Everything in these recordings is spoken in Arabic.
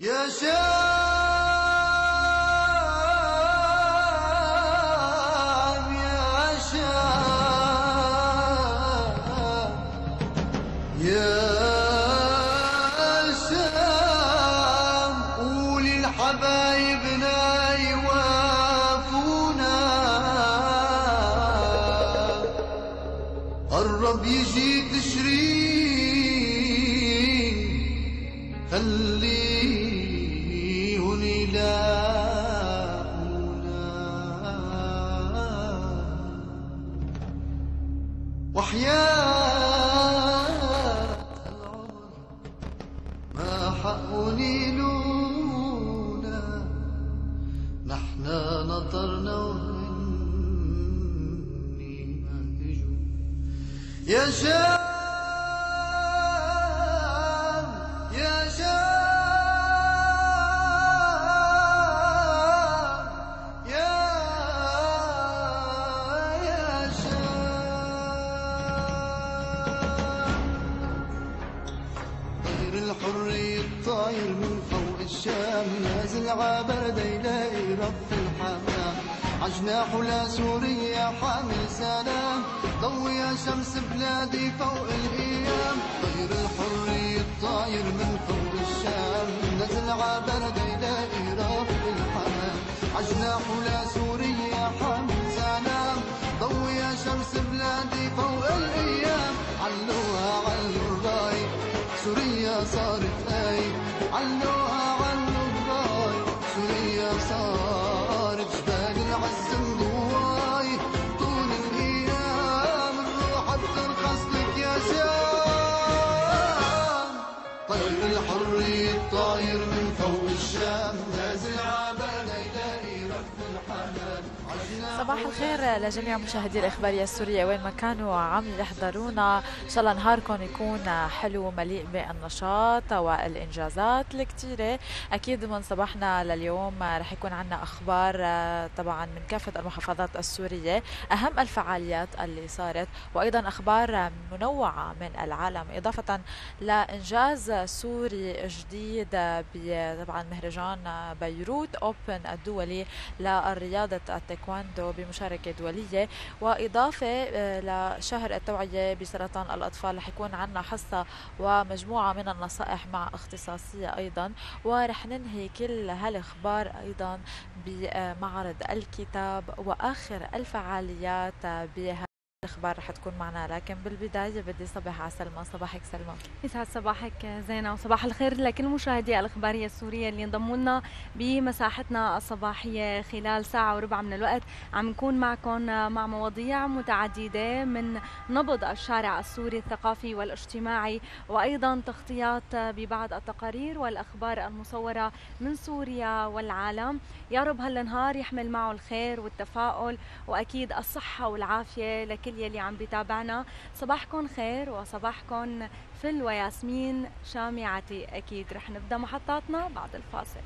يا شام لجميع مشاهدي الإخبارية السورية وين ما كانوا عم يحضرونا. إن شاء الله نهاركم يكون حلو ومليء بالنشاط والإنجازات الكتيرة. أكيد من صباحنا لليوم رح يكون عنا أخبار طبعا من كافة المحافظات السورية. أهم الفعاليات اللي صارت وأيضا أخبار منوعة من العالم إضافة لإنجاز سوري جديد طبعا مهرجان بيروت أوبن الدولي لرياضة التايكواندو بمشاركة دولية وإضافة آه، لشهر التوعية بسرطان الأطفال رح يكون عنا حصة ومجموعة من النصائح مع اختصاصية أيضا. ورح ننهي كل هالأخبار أيضا بمعرض الكتاب وآخر الفعاليات بهذا الأخبار رح تكون معنا لكن بالبداية بدي صبح على سلمى صباحك سلمى؟ يسعد صباحك زينة وصباح الخير لكل مشاهدي الإخبارية السورية اللي انضموا لنا بمساحتنا الصباحية خلال ساعة وربع من الوقت. عم نكون معكم مع مواضيع متعددة من نبض الشارع السوري الثقافي والاجتماعي وأيضا تغطيات ببعض التقارير والأخبار المصورة من سوريا والعالم. يا رب هالنهار يحمل معه الخير والتفاؤل وأكيد الصحة والعافية لكل يلي عم بيتابعنا. صباحكم خير وصباحكم فل وياسمين. شامعتي أكيد رح نبدأ محطاتنا بعد الفاصل.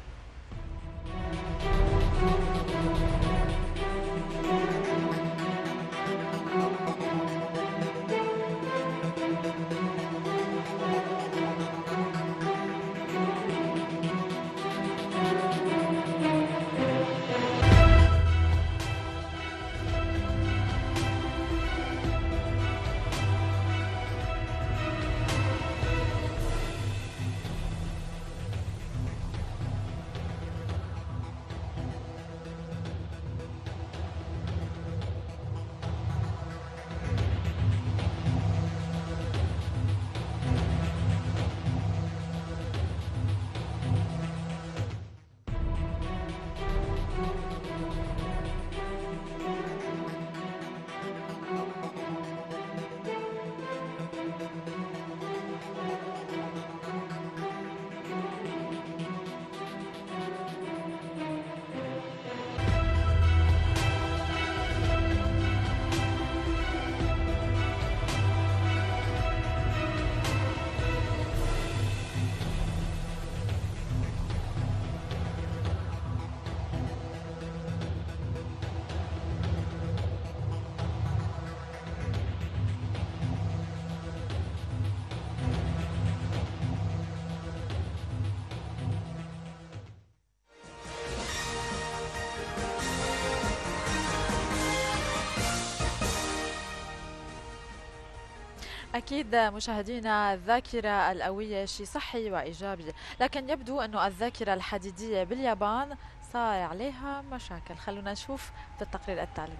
أكيد مشاهدينا الذاكرة القوية شيء صحي وإيجابي لكن يبدو أنه الذاكرة الحديدية باليابان صار عليها مشاكل. خلونا نشوف في التقرير التالي.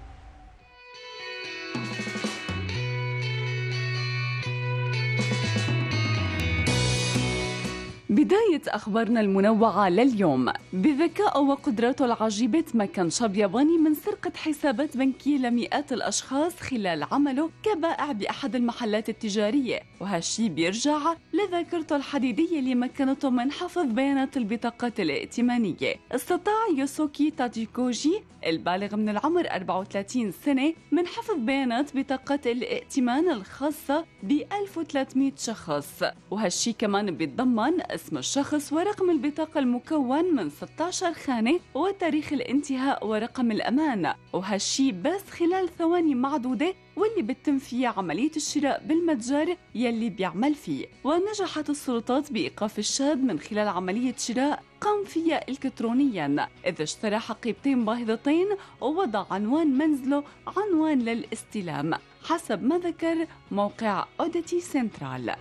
بداية أخبارنا المنوعة لليوم. بذكاء وقدراته العجيبة تمكن شاب ياباني من سرقة حسابات بنكية لمئات الأشخاص خلال عمله كبائع بأحد المحلات التجارية. وهالشي بيرجع لذاكرته الحديدية اللي مكنته من حفظ بيانات البطاقات الائتمانية. استطاع يوسوكي تاجيكوجي البالغ من العمر 34 سنة من حفظ بيانات بطاقات الائتمان الخاصة ب 1300 شخص. وهالشي كمان بيتضمن اسم الشخص ورقم البطاقة المكون من 16 خانة وتاريخ الانتهاء ورقم الأمان وهالشي بس خلال ثواني معدودة واللي بتتم فيه عملية الشراء بالمتجر يلي بيعمل فيه. ونجحت السلطات بإيقاف الشاب من خلال عملية شراء قام فيها إلكترونيا. إذا اشترى حقيبتين باهظتين ووضع عنوان منزله عنوان للاستلام حسب ما ذكر موقع أوديتي سنترال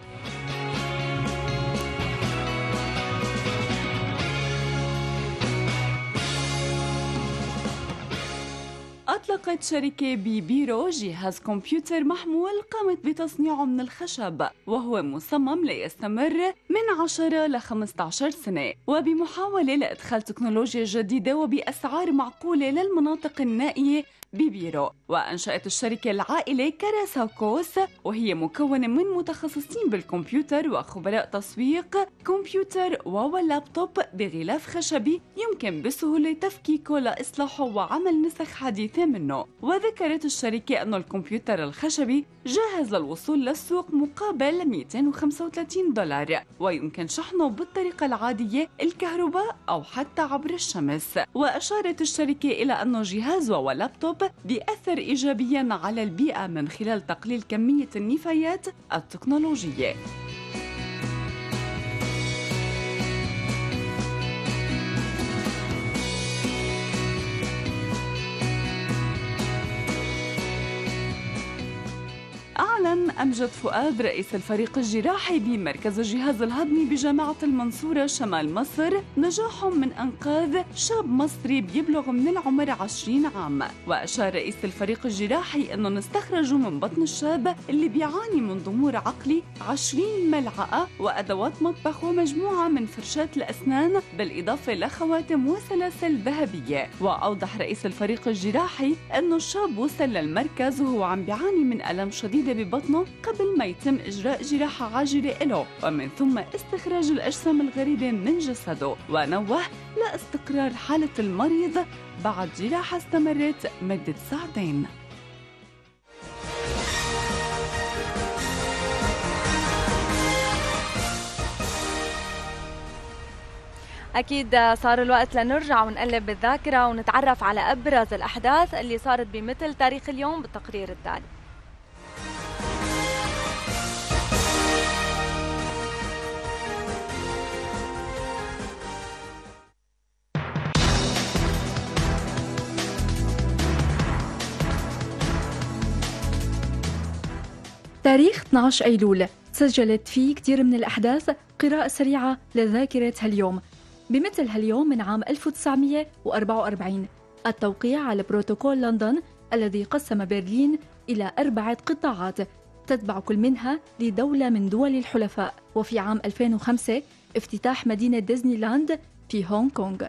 أطلقت شركة بيبيرو جهاز كمبيوتر محمول قامت بتصنيعه من الخشب وهو مصمم ليستمر من 10 ل 15 سنة. وبمحاولة لإدخال تكنولوجيا جديدة وبأسعار معقولة للمناطق النائية ببيرو وأنشأت الشركة العائلة كاراساكوس وهي مكونة من متخصصين بالكمبيوتر وخبراء تسويق كمبيوتر ولابتوب بغلاف خشبي يمكن بسهولة تفكيكه لإصلاحه وعمل نسخ حديثة منه. وذكرت الشركة أن الكمبيوتر الخشبي جاهز للوصول للسوق مقابل 235 دولار ويمكن شحنه بالطريقة العادية الكهرباء أو حتى عبر الشمس. وأشارت الشركة إلى أن جهاز ولابتوب بيأثر إيجابيا على البيئة من خلال تقليل كمية النفايات التكنولوجية. أعلن أمجد فؤاد رئيس الفريق الجراحي بمركز الجهاز الهضمي بجامعة المنصورة شمال مصر. نجاحهم من أنقاذ شاب مصري بيبلغ من العمر 20 عام. وأشار رئيس الفريق الجراحي أنهم استخرجوا من بطن الشاب اللي بيعاني من ضمور عقلي 20 ملعقة وأدوات مطبخ ومجموعة من فرشات الأسنان بالإضافة لخواتم وسلاسل ذهبية. وأوضح رئيس الفريق الجراحي أنه الشاب وصل للمركز وهو عم بيعاني من ألم شديدة ببطنه قبل ما يتم إجراء جراحة عاجلة له ومن ثم استخراج الأجسام الغريبة من جسده ونوه لاستقرار حالة المريض بعد جراحة استمرت مدة ساعتين. أكيد صار الوقت لنرجع ونقلب بالذاكرة ونتعرف على أبرز الأحداث اللي صارت بمثل تاريخ اليوم بالتقرير التالي. تاريخ 12 أيلول. سجلت فيه كثير من الأحداث قراءة سريعة لذاكرة هاليوم بمثل هاليوم من عام 1944 التوقيع على بروتوكول لندن الذي قسم برلين إلى أربعة قطاعات تتبع كل منها لدولة من دول الحلفاء. وفي عام 2005 افتتاح مدينة ديزني لاند في هونغ كونغ.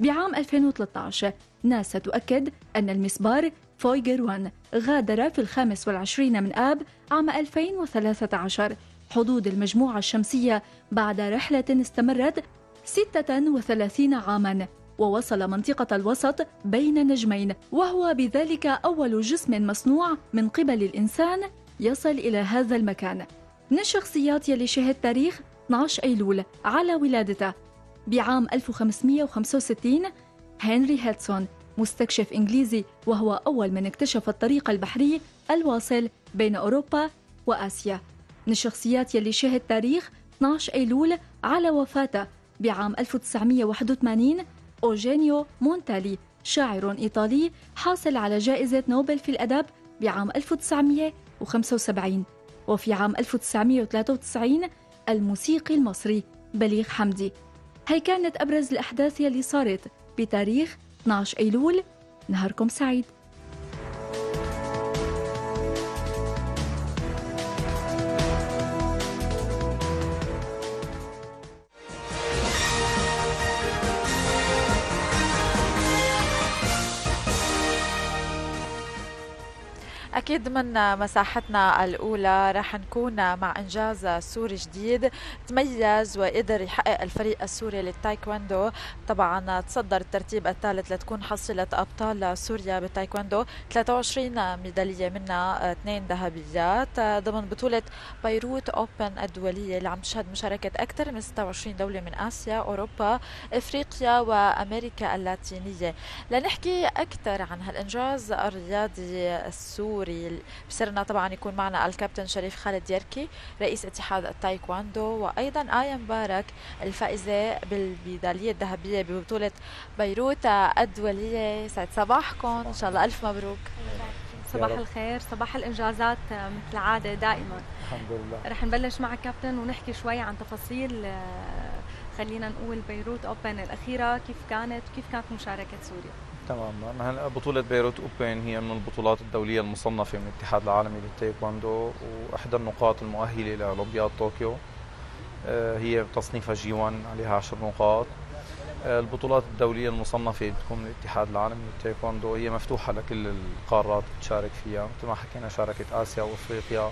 بعام 2013 ناسا تؤكد أن المسبار فويجر 1 غادر في الخامس والعشرين من آب عام 2013 حدود المجموعة الشمسية بعد رحلة استمرت 36 عاماً ووصل منطقة الوسط بين نجمين وهو بذلك أول جسم مصنوع من قبل الإنسان يصل إلى هذا المكان. من الشخصيات يلي شهد تاريخ 12 أيلول على ولادته. بعام 1565 هنري هيدسون. مستكشف إنجليزي وهو أول من اكتشف الطريق البحري الواصل بين أوروبا وآسيا. من الشخصيات يلي شهد تاريخ 12 أيلول على وفاته بعام 1981 أوجينيو مونتالي شاعر إيطالي حاصل على جائزة نوبل في الأدب بعام 1975 وفي عام 1993 الموسيقي المصري بليغ حمدي. هي كانت أبرز الأحداث يلي صارت بتاريخ 12 أيلول نهاركم سعيد. أكيد من مساحتنا الأولى رح نكون مع إنجاز سوري جديد تميز وقدر يحقق الفريق السوري للتايكوندو طبعا تصدر الترتيب الثالث لتكون حصلت أبطال سوريا بالتايكوندو 23 ميدالية منها اثنين ذهبيات ضمن بطولة بيروت open الدولية اللي عم تشهد مشاركة أكثر من 26 دولة من آسيا أوروبا إفريقيا وأمريكا اللاتينية. لنحكي أكثر عن هالإنجاز الرياضي السوري. بصرنا طبعا يكون معنا الكابتن شريف خالد يركي رئيس اتحاد التايكواندو وأيضا آية مبارك الفائزة بالميدالية الذهبية ببطولة بيروت الدولية. سعد صباحكم. إن شاء الله ألف مبروك. صباح الخير صباح الإنجازات مثل العادة دائما. الحمد لله. رح نبلش معك كابتن ونحكي شوي عن تفاصيل آه، خلينا نقول بيروت open الأخيرة كيف كانت وكيف كانت مشاركة سوريا؟ تمام هلا بطولة بيروت open هي من البطولات الدولية المصنفة من الاتحاد العالمي للتايكواندو وإحدى النقاط المؤهلة لأولمبياد طوكيو. آه، هي تصنيفها G 1 عليها 10 نقاط. آه، البطولات الدولية المصنفة بتكون من الاتحاد العالمي للتايكواندو. هي مفتوحة لكل القارات تشارك فيها. مثل ما حكينا شاركت آسيا وأفريقيا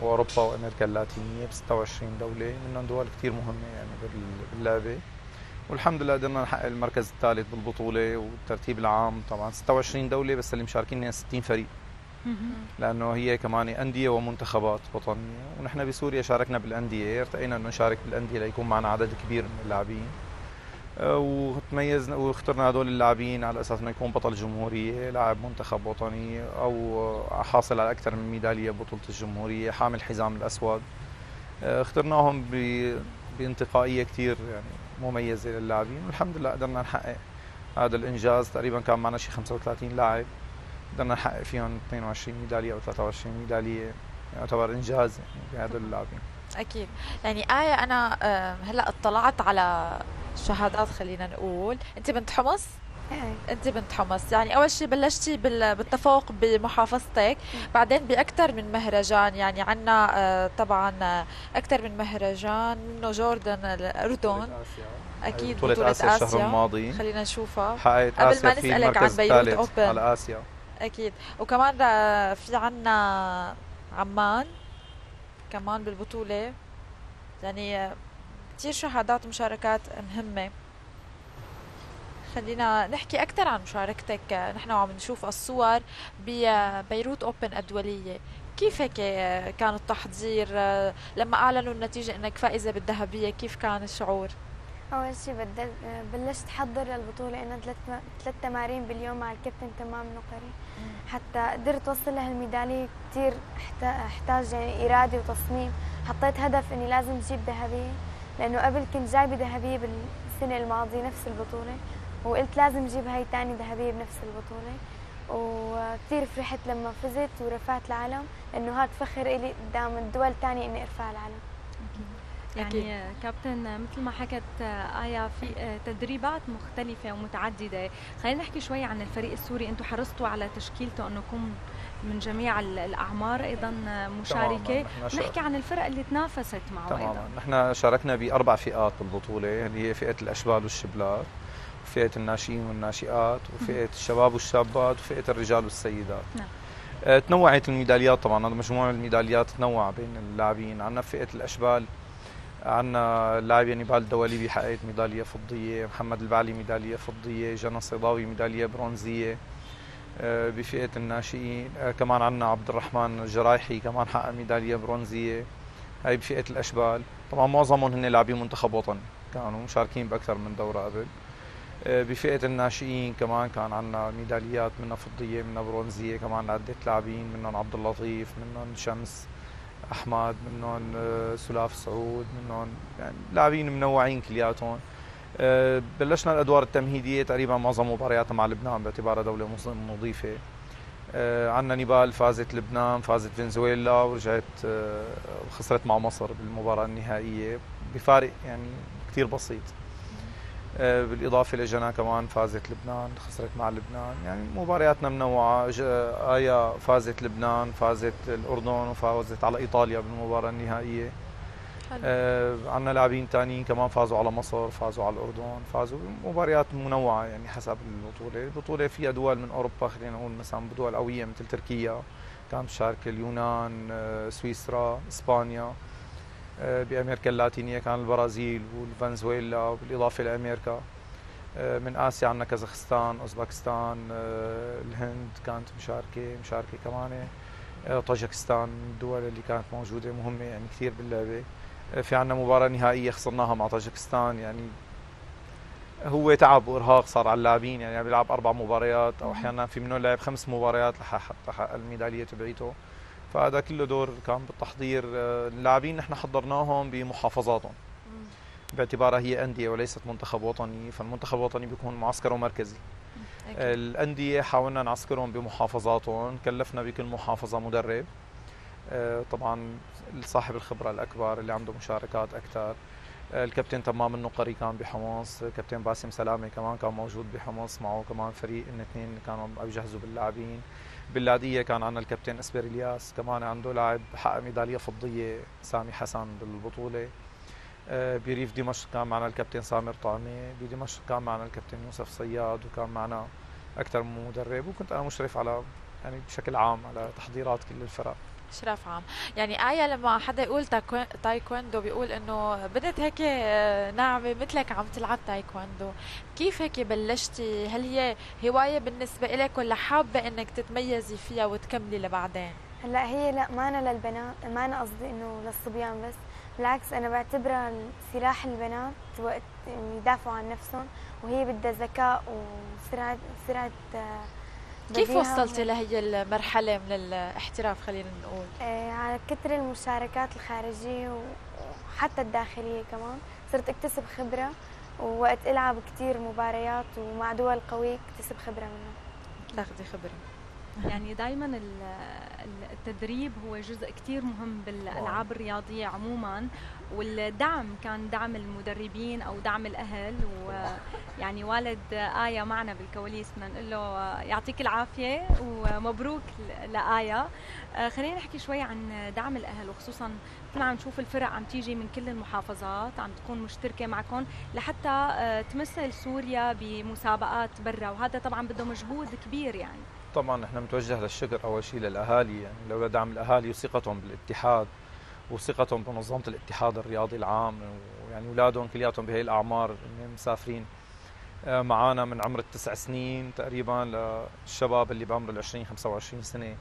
وأوروبا وأمريكا اللاتينية ب 26 دولة منهم دول كثير مهمة يعني باللعبة. والحمد لله قدرنا نحقق المركز الثالث بالبطولة والترتيب العام. طبعا 26 دولة بس اللي مشاركين 60 فريق. لأنه هي كمان أندية ومنتخبات وطنية. ونحن بسوريا شاركنا بالأندية ارتقينا إنه نشارك بالأندية ليكون معنا عدد كبير من اللاعبين. آه، وتميزنا واخترنا هدول اللاعبين على أساس إنه يكون بطل جمهورية لاعب منتخب وطني أو حاصل على أكثر من ميدالية ببطولة الجمهورية حامل الحزام الأسود. آه، اخترناهم بانتقائية كثير يعني مميزة للاعبين. والحمد لله قدرنا نحقق هذا الإنجاز. تقريبا كان معنا شي 35 لاعب. قدرنا نحقق فيهم 22 ميدالية أو 23 ميدالية. يعتبر إنجاز يعني بهذول اللاعبين. أكيد. يعني آية أنا آه، هلأ اطلعت على شهادات خلينا نقول. أنت بنت حمص. أنت بنت حمص. يعني أول شيء بلشتي بالتفوق بمحافظتك. بعدين باكثر من مهرجان. يعني عندنا آه، طبعا آه، أكثر من مهرجان. منه جوردن الأردن. أكيد بطولة, بطولة آسيا, آسيا. الشهر الماضي. خلينا نشوفها. حققت قبل ما نسألك عن بيروت أوبن. على آسيا. أكيد. وكمان آه، في عنا عمان. كمان بالبطولة. يعني كثير شهادات ومشاركات مهمة. خلينا نحكي أكثر عن مشاركتك. نحن عم نشوف الصور ببيروت أوبن الدولية. كيف هيك كان التحضير؟ لما أعلنوا النتيجة أنك فائزة بالذهبية كيف كان الشعور؟ أول شيء بلشت أحضر للبطولة أنا ثلاث ثلاث تمارين باليوم مع الكابتن تمام نقري. حتى قدرت أوصل لهالميدالية كثير احتاج يعني إرادة وتصميم. حطيت هدف إني لازم أجيب ذهبية لأنه قبل كنت جايبة ذهبية بالسنة الماضية نفس البطولة. وقلت لازم أجيب هاي تاني ذهبية بنفس البطولة. وكثير فرحت لما فزت ورفعت العلم إنه هذا فخر إلي قدام الدول الثانية إني أرفع العلم يعني أكيد. كابتن مثل ما حكت آية في تدريبات مختلفة ومتعددة. خلينا نحكي شوي عن الفريق السوري. أنتم حرصتوا على تشكيلته أنه يكون من جميع الأعمار أيضا مشاركة. نحكي عن الفرق اللي تنافست معه تماما. أيضا. نحن شاركنا بأربع فئات بالبطولة. اللي هي فئة الأشبال والشبلات. فئة الناشئين والناشئات وفئة الشباب والشابات وفئة الرجال والسيدات. نعم. آه، تنوعت الميداليات طبعا هذا مجموع الميداليات تنوع بين اللاعبين. عندنا فئة الأشبال عندنا اللاعب نيبال الدواليبي حققت ميدالية فضية محمد البعلي ميدالية فضية جنى الصيداوي ميدالية برونزية. آه، بفئة الناشئين. آه، كمان عندنا عبد الرحمن الجرايحي كمان حقق ميدالية برونزية. هاي بفئة الأشبال. طبعا معظمهم هن لاعبين منتخب وطني كانوا مشاركين بأكثر من دورة قبل. بفئة الناشئين كمان كان عندنا ميداليات منها فضية منها برونزية كمان عدة لاعبين منهم عبد اللطيف منهم شمس أحمد منهم آه، سلاف سعود منهم يعني لاعبين منوعين كلياتهم. آه، بلشنا الأدوار التمهيدية تقريبا معظم مبارياتنا مع لبنان باعتبارها دولة مضيفه آه، عندنا نيبال فازت لبنان فازت فنزويلا ورجعت آه، خسرت مع مصر بالمباراة النهائية. بفارق يعني كثير بسيط. آه، بالإضافة لجنا كمان فازت لبنان خسرت مع لبنان. يعني مبارياتنا منوعة. آيا فازت لبنان فازت الأردن وفازت على إيطاليا بالمباراة النهائية. آه عندنا لاعبين ثانيين كمان فازوا على مصر فازوا على الأردن فازوا. مباريات منوعة يعني حسب البطولة. البطولة فيها دول من أوروبا خلينا نقول مثلا بدول قوية مثل تركيا كانت تشارك اليونان آه سويسرا إسبانيا. آه بأمريكا اللاتينية كان البرازيل والفنزويلا بالإضافة لأمريكا. آه، من آسيا عندنا كازاخستان أوزبكستان آه، الهند كانت مشاركة مشاركة كمان. آه، طاجكستان الدول اللي كانت موجودة مهمة يعني كثير باللعبة. في عندنا مباراة نهائية خسرناها مع طاجكستان يعني هو تعب وإرهاق صار على اللاعبين يعني بيلعب أربع مباريات. أو أحيانا في منهم لعب خمس مباريات لحتى حقق الميدالية تبعيته. فهذا كله دور كان بالتحضير. اللاعبين نحن حضرناهم بمحافظاتهم. باعتبارها هي أندية وليست منتخب وطني فالمنتخب الوطني بيكون معسكره مركزي. الأندية حاولنا نعسكرهم بمحافظاتهم كلفنا بكل محافظة مدرب. آه، طبعا صاحب الخبرة الأكبر اللي عنده مشاركات أكثر. آه، الكابتن تمام النقري كان بحمص كابتن باسم سلامة كمان كان موجود بحمص معه كمان فريق ان اثنين كانوا بيجهزوا باللاعبين. باللاديه كان عندنا الكابتن اسبر إلياس كمان عنده لاعب حقق ميدالية فضية سامي حسن بالبطولة. آه، بريف دمشق كان معنا الكابتن سامر طعمي بدمشق كان معنا الكابتن يوسف صياد وكان معنا أكثر من مدرب وكنت أنا مشرف على يعني بشكل عام على تحضيرات كل الفرق. اشراف عام. يعني آية لما حدا يقول تايكوندو بيقول إنه بدت هيك آه، ناعمة مثلك عم تلعب تايكوندو كيف هيك بلشتي؟ هل هي هواية بالنسبة لك ولا حابة إنك تتميزي فيها وتكملي لبعدين؟ هلأ هي لا ما أنا للبنات ما أنا قصدي إنه للصبيان بس. بالعكس أنا بعتبرها سلاح البنات وقت يدافعوا عن نفسهم وهي بدها ذكاء وسرعة سرعة آه، كيف وصلتي لهي المرحلة من الاحتراف خلينا نقول؟ آه على كثر المشاركات الخارجية وحتى الداخلية كمان. صرت أكتسب خبرة ووقت ألعب كثير مباريات ومع دول قوية أكتسب خبرة منها. تاخذي خبرة. يعني دائما التدريب هو جزء كثير مهم بالألعاب الرياضية عموما. والدعم كان دعم المدربين أو دعم الأهل ويعني والد آية معنا بالكواليس بدنا نقول له يعطيك العافية ومبروك لآية آه، خلينا نحكي شوي عن دعم الأهل وخصوصا كنا عم نشوف الفرق عم تيجي من كل المحافظات عم تكون مشتركة معكم لحتى آه، تمثل سوريا بمسابقات برا وهذا طبعا بده مجهود كبير يعني. طبعا نحن متوجه للشكر أول شيء للأهالي يعني لولا دعم الأهالي وثقتهم بالاتحاد. وثقتهم بمنظمة الاتحاد الرياضي العام ويعني أولادهم كلياتهم بهي الأعمار مسافرين آه، معنا من عمر التسع سنين تقريبا للشباب اللي بعمر ال 20 25 سنة.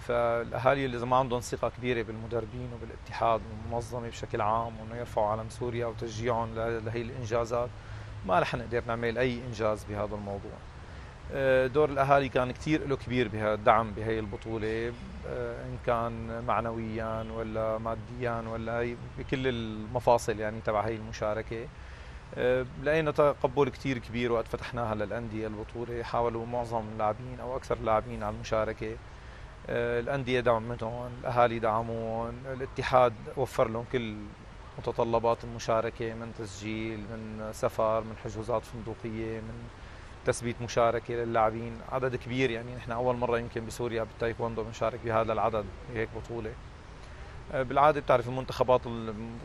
فالأهالي اللي ما عندهم ثقة كبيرة بالمدربين وبالاتحاد والمنظمة بشكل عام وإنه يرفعوا علم سوريا وتشجيعهم لهي الإنجازات ما رح نقدر نعمل أي إنجاز بهذا الموضوع. دور الأهالي كان كثير له كبير بهالدعم بهي البطولة آه، إن كان معنويا ولا ماديا ولا بكل المفاصل يعني تبع هي المشاركة. آه، لقينا تقبل كثير كبير وقت فتحناها للأندية البطولة حاولوا معظم اللاعبين أو أكثر اللاعبين على المشاركة. الأندية دعمتهم الأهالي دعموهم الاتحاد وفر لهم كل متطلبات المشاركة من تسجيل من سفر من حجوزات فندقية من تثبيت مشاركة للاعبين عدد كبير يعني نحن أول مرة يمكن بسوريا بالتايكوندو بنشارك بهذا العدد بهيك بطولة. آه، بالعادة بتعرف المنتخبات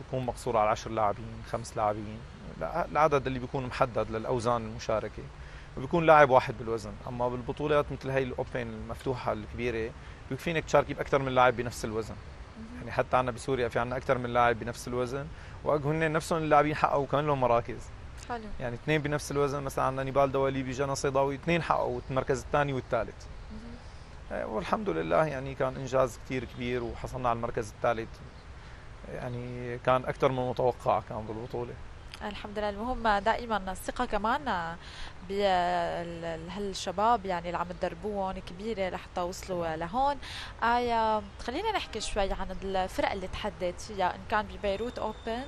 بتكون مقصورة على 10 لاعبين خمس لاعبين. العدد اللي بيكون محدد للأوزان المشاركة. وبيكون لاعب واحد بالوزن. أما بالبطولات مثل هي الأوبن المفتوحة الكبيرة بيكفينك تشاركي بأكثر من لاعب بنفس الوزن. يعني حتى عندنا بسوريا في عندنا أكثر من لاعب بنفس الوزن وهن نفسهم اللاعبين حققوا كمان لهم مراكز. حلو. يعني اثنين بنفس الوزن مثلا عندنا نيبال دواليبي جانا صيداوي اثنين حققوا المركز الثاني والثالث. آه، والحمد لله يعني كان إنجاز كثير كبير وحصلنا على المركز الثالث. يعني كان أكثر من متوقع كان بالبطولة. الحمد لله. المهم دائما الثقة كمان بهالشباب يعني اللي عم تدربوهم كبيرة لحتى وصلوا لهون. آية خلينا نحكي شوي عن الفرق اللي تحديت فيها إن كان ببيروت أوبن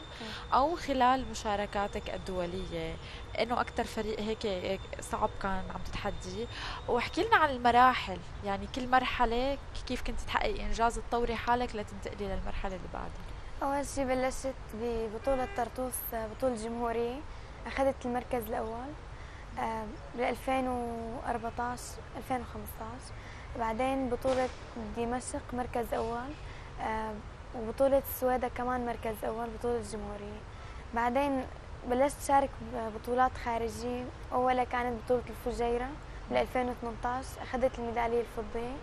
أو خلال مشاركاتك الدولية. إنه أكثر فريق هيك صعب كان عم تتحدي. واحكي لنا عن المراحل يعني كل مرحلة كيف كنت تحققي إنجاز تطوري حالك لتنتقلي للمرحلة اللي بعدها؟ أول شي بلشت ببطولة طرطوس بطولة جمهورية. أخذت المركز الأول بال 2014 2015 بعدين بطولة دمشق مركز أول. وبطولة السويدة كمان مركز أول بطولة الجمهورية بعدين بلشت شارك ببطولات خارجية. أولها كانت بطولة الفجيرة بال 2018 أخذت الميدالية الفضية.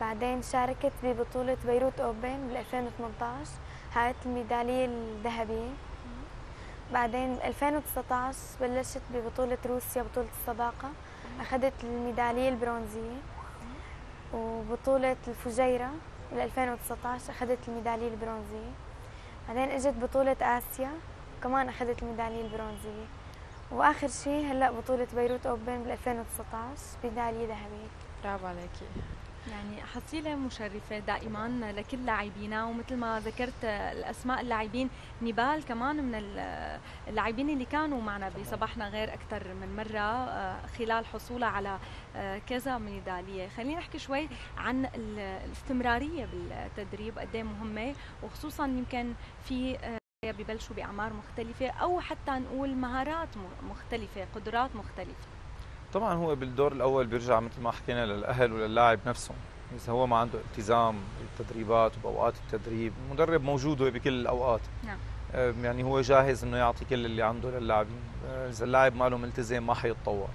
بعدين شاركت ببطولة بيروت أوبن بال 2018 حققت الميدالية الذهبية. بعدين 2019 بلشت ببطولة روسيا بطولة الصداقة. أخذت الميدالية البرونزية. وبطولة الفجيرة بال 2019 أخذت الميدالية البرونزية. بعدين إجت بطولة آسيا كمان أخذت الميدالية البرونزية. وآخر شيء هلأ بطولة بيروت أوبن بال 2019 ميدالية ذهبية. برافو عليكي. يعني حصيلة مشرفة دائما لكل لاعبينا ومثل ما ذكرت الأسماء اللاعبين نيبال كمان من اللاعبين اللي كانوا معنا بصباحنا غير أكثر من مرة آه، خلال حصولها على آه، كذا ميدالية. خلينا نحكي شوي عن الاستمرارية بالتدريب قد إيه مهمة وخصوصا يمكن في آه، ببلشوا بأعمار مختلفة أو حتى نقول مهارات مختلفة قدرات مختلفة. طبعا هو بالدور الأول بيرجع مثل ما حكينا للأهل وللاعب نفسهم. إذا هو ما عنده التزام بالتدريبات وبأوقات التدريب المدرب موجود بكل الأوقات. نعم. يعني هو جاهز إنه يعطي كل اللي عنده للاعبين. إذا اللاعب ما له ملتزم ما حيتطور.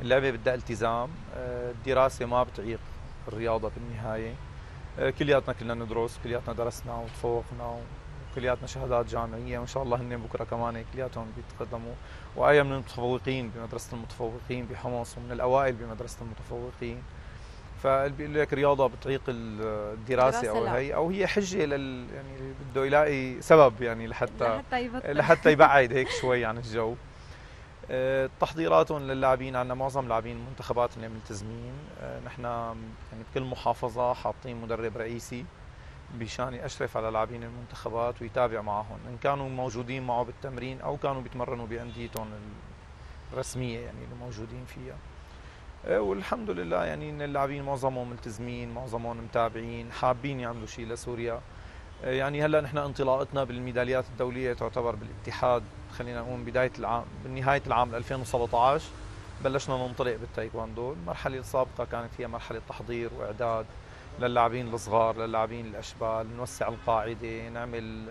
اللعبة بدها التزام. الدراسة ما بتعيق الرياضة بالنهاية. كلياتنا كنا ندرس كلياتنا درسنا وتفوقنا كلياتنا شهادات جامعية وإن شاء الله هن بكرة كمان كلياتهم بيتقدموا. وايه من المتفوقين بمدرسة المتفوقين بحمص ومن الأوائل بمدرسة المتفوقين. فاللي بيقول لك رياضة بتعيق الدراسة أو هي أو هي حجة لل يعني بده يلاقي سبب يعني لحتى لحتى لحتى يبعد هيك شوي عن الجو. آه، تحضيراتهم للاعبين عندنا معظم لاعبين المنتخبات اللي ملتزمين آه، نحن يعني بكل محافظة حاطين مدرب رئيسي. بشأن يشرف على لاعبين المنتخبات ويتابع معهم. إن كانوا موجودين معه بالتمرين أو كانوا بيتمرنوا بأنديتهم الرسمية يعني اللي موجودين فيها. إيه، والحمد لله يعني إن اللاعبين معظمهم ملتزمين معظمهم متابعين حابين يعملوا شيء لسوريا. إيه، يعني هلأ نحن انطلاقتنا بالميداليات الدولية تعتبر بالاتحاد خلينا نقول بداية العام بنهايه العام 2017 بلشنا ننطلق بالتايكواندو. المرحلة السابقة كانت هي مرحلة تحضير وإعداد. للاعبين الصغار للاعبين الأشبال نوسع القاعدة نعمل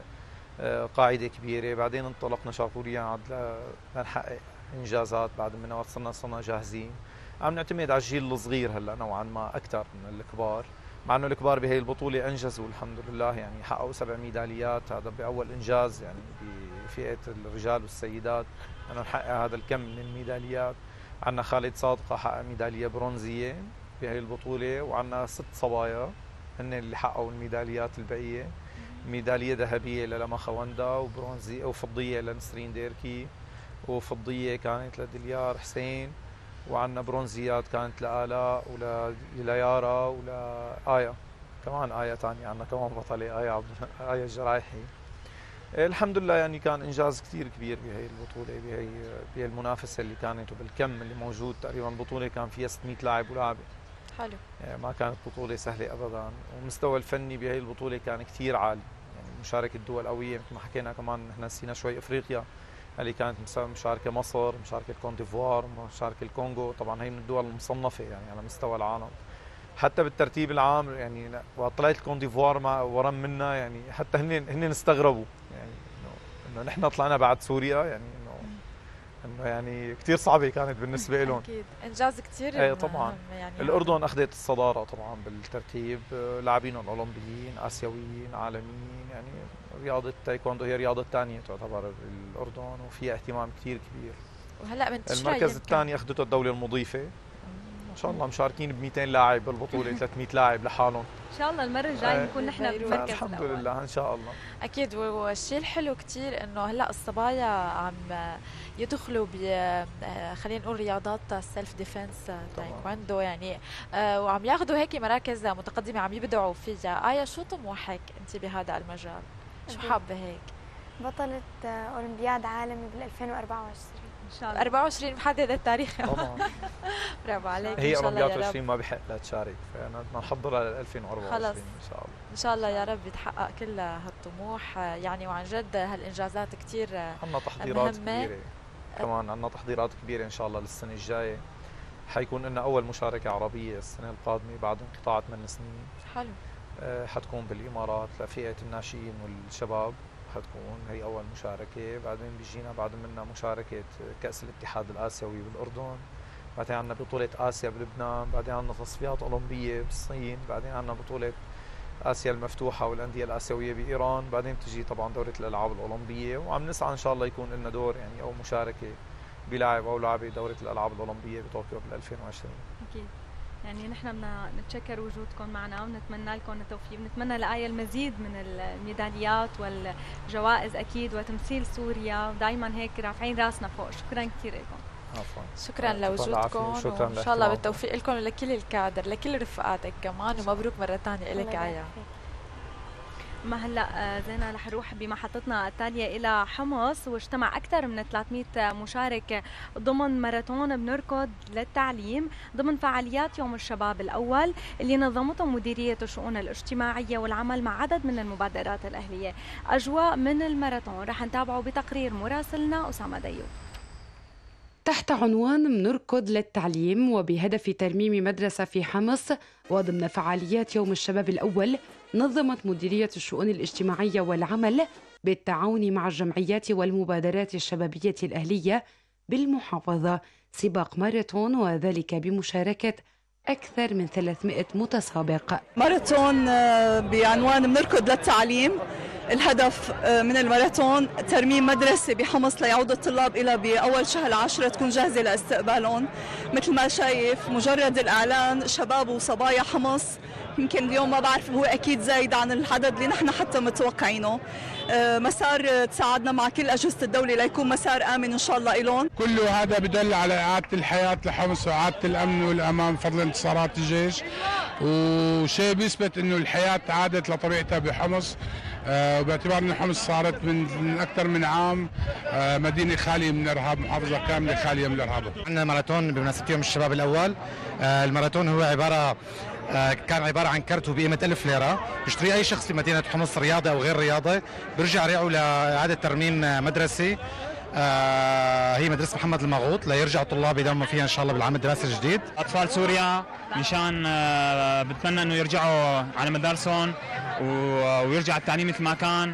آه، قاعدة كبيرة. بعدين انطلقنا شافوريا عاد لنحقق إنجازات بعد ما وصلنا صرنا جاهزين. عم نعتمد على الجيل الصغير هلا نوعا ما أكثر من الكبار. مع إنه الكبار بهي البطولة أنجزوا الحمد لله يعني حققوا سبع ميداليات. هذا بأول إنجاز يعني بفئة الرجال والسيدات. انه نحقق هذا الكم من الميداليات عندنا خالد صادقة حقق ميدالية برونزية. بهي البطولة وعندنا ست صبايا هن اللي حققوا الميداليات البقية. ميدالية ذهبية للما خواندا وبرونزية وفضية لنسرين ديركي وفضية كانت لدليار حسين وعندنا برونزيات كانت لآلاء وليارا ولآية كمان آية ثانية عندنا كمان بطلة آية عبد آية الجرايحي الحمد لله يعني كان إنجاز كثير كبير بهي البطولة بهي بهي المنافسة اللي كانت وبالكم اللي موجود تقريبا البطوله كان فيها 600 لاعب ولاعبة. حلو. يعني ما كانت بطولة سهلة أبدا والمستوى الفني بهي البطولة كان كثير عالي يعني مشاركة دول قوية مثل ما حكينا كمان نحن نسينا شوي أفريقيا اللي كانت مشاركة مصر مشاركة كون ديفوار مشاركة الكونغو. طبعا هي من الدول المصنفة يعني على مستوى العالم. حتى بالترتيب العام يعني وقت طلعت الكون ديفوار ورا منا يعني حتى هن هن استغربوا يعني إنه نحن طلعنا بعد سوريا يعني إنه يعني كثير صعبة كانت بالنسبة لهم أكيد. إنجاز كثير إيه طبعا. يعني الأردن أخذت الصدارة طبعا بالترتيب لاعبين أولمبيين آسيويين عالميين يعني رياضة التايكوندو هي رياضة ثانية تعتبر بالاردن وفيها اهتمام كثير كبير. وهلأ من المركز الثاني أخذته الدولة المضيفة. إن شاء الله مشاركين ب 200 لاعب بالبطولة 300 لاعب لحالهم. ان شاء الله المرة الجاية آه. نكون نحن بنركز الحمد الأول. لله إن شاء الله. أكيد والشيء الحلو كتير إنه هلأ الصبايا عم يدخلوا ب خلينا نقول رياضات self defense تايكوندو يعني آه، وعم ياخذوا هيك مراكز متقدمة عم يبدعوا فيها. آية شو طموحك أنت بهذا المجال؟ شو. حابة هيك؟ بطلة آه، أولمبياد عالمي بال 2024 إن شاء الله. 24 محدد التاريخ. طبعا. برافو عليك. هي ان شاء الله اولمبياد يا 20 رب ما بحق لها تشارك. فأنا بدنا نحضرها لل 2024 خلص. إن شاء الله. إن شاء الله يا رب يتحقق كل هالطموح. يعني وعن جد هالإنجازات كتير آه، عندنا تحضيرات مهمة. كبيرة. كمان عندنا تحضيرات كبيرة إن شاء الله للسنة الجاية. حيكون لنا أول مشاركة عربية السنة القادمة بعد انقطاع 8 سنين حلو. آه، حتكون بالإمارات لفئة الناشئين والشباب. حتكون هي أول مشاركة بعدين بيجينا بعد منها مشاركة كأس الاتحاد الآسيوي بالأردن. بعدين عندنا بطولة آسيا بلبنان. بعدين عندنا تصفيات أولمبية بالصين. بعدين عندنا بطولة آسيا المفتوحة والأندية الآسيوية بإيران. بعدين بتجي طبعا دورة الألعاب الأولمبية. وعم نسعى إن شاء الله يكون لنا دور يعني أو مشاركة بلاعب أو لاعبة دورة الألعاب الأولمبية بطوكيو بال 2020 أكيد. يعني نحن بدنا نتشكر وجودكم معنا ونتمنى لكم التوفيق. ونتمنى لآية المزيد من الميداليات والجوائز أكيد وتمثيل سوريا. ودائما هيك رافعين راسنا فوق. شكرا كثير لكم. عفوا. شكرا يعطيكم لوجودكم وإن شاء الله. بالتوفيق لكم ولكل الكادر لكل رفقاتك كمان ومبروك مرة ثانية لك فيك. ما هلا آه، زينة رح نروح بمحطتنا التالية إلى حمص واجتمع أكثر من 300 مشارك ضمن ماراثون بنركض للتعليم ضمن فعاليات يوم الشباب الأول اللي نظمته مديرية الشؤون الاجتماعية والعمل مع عدد من المبادرات الأهلية. أجواء من الماراثون رح نتابعه بتقرير مراسلنا أسامة ديوب تحت عنوان منركض للتعليم وبهدف ترميم مدرسة في حمص وضمن فعاليات يوم الشباب الأول نظمت مديرية الشؤون الاجتماعية والعمل بالتعاون مع الجمعيات والمبادرات الشبابية الأهلية بالمحافظة سباق ماراثون وذلك بمشاركة أكثر من 300 متسابق. ماراثون آه، بعنوان بنركض للتعليم. الهدف آه، من الماراثون ترميم مدرسة بحمص ليعود الطلاب إلى بأول شهر عشرة تكون جاهزة لاستقبالهم. مثل ما شايف مجرد الإعلان شباب وصبايا حمص يمكن اليوم ما بعرف هو أكيد زايد عن العدد اللي نحن حتى متوقعينه. آه، مسار تساعدنا مع كل أجهزة الدولة ليكون مسار آمن إن شاء الله. إلهم كل هذا بدل على إعادة الحياة لحمص وإعادة الأمن والأمان بفضل انتصارات الجيش. وشيء بيثبت إنه الحياة عادت لطبيعتها بحمص. آه، وباعتبار أن حمص صارت من أكثر من عام آه، مدينة خالية من الإرهاب محافظة كاملة خالية من الإرهاب عندنا ماراثون بمناسبة يوم الشباب الأول. آه، الماراثون هو عبارة آه، كان عبارة عن كرت بقيمة ألف ليرة. بيشتري أي شخص في مدينة حمص رياضة أو غير رياضة. بيرجع ريعه لإعادة ترميم آه، مدرسة آه، هي مدرسة محمد المغوط. ليرجع الطلاب يداوموا فيها إن شاء الله بالعام الدراسي الجديد. أطفال سوريا مشان آه، بتمنى إنه يرجعوا على مدارسهم ويرجع التعليم مثل ما كان.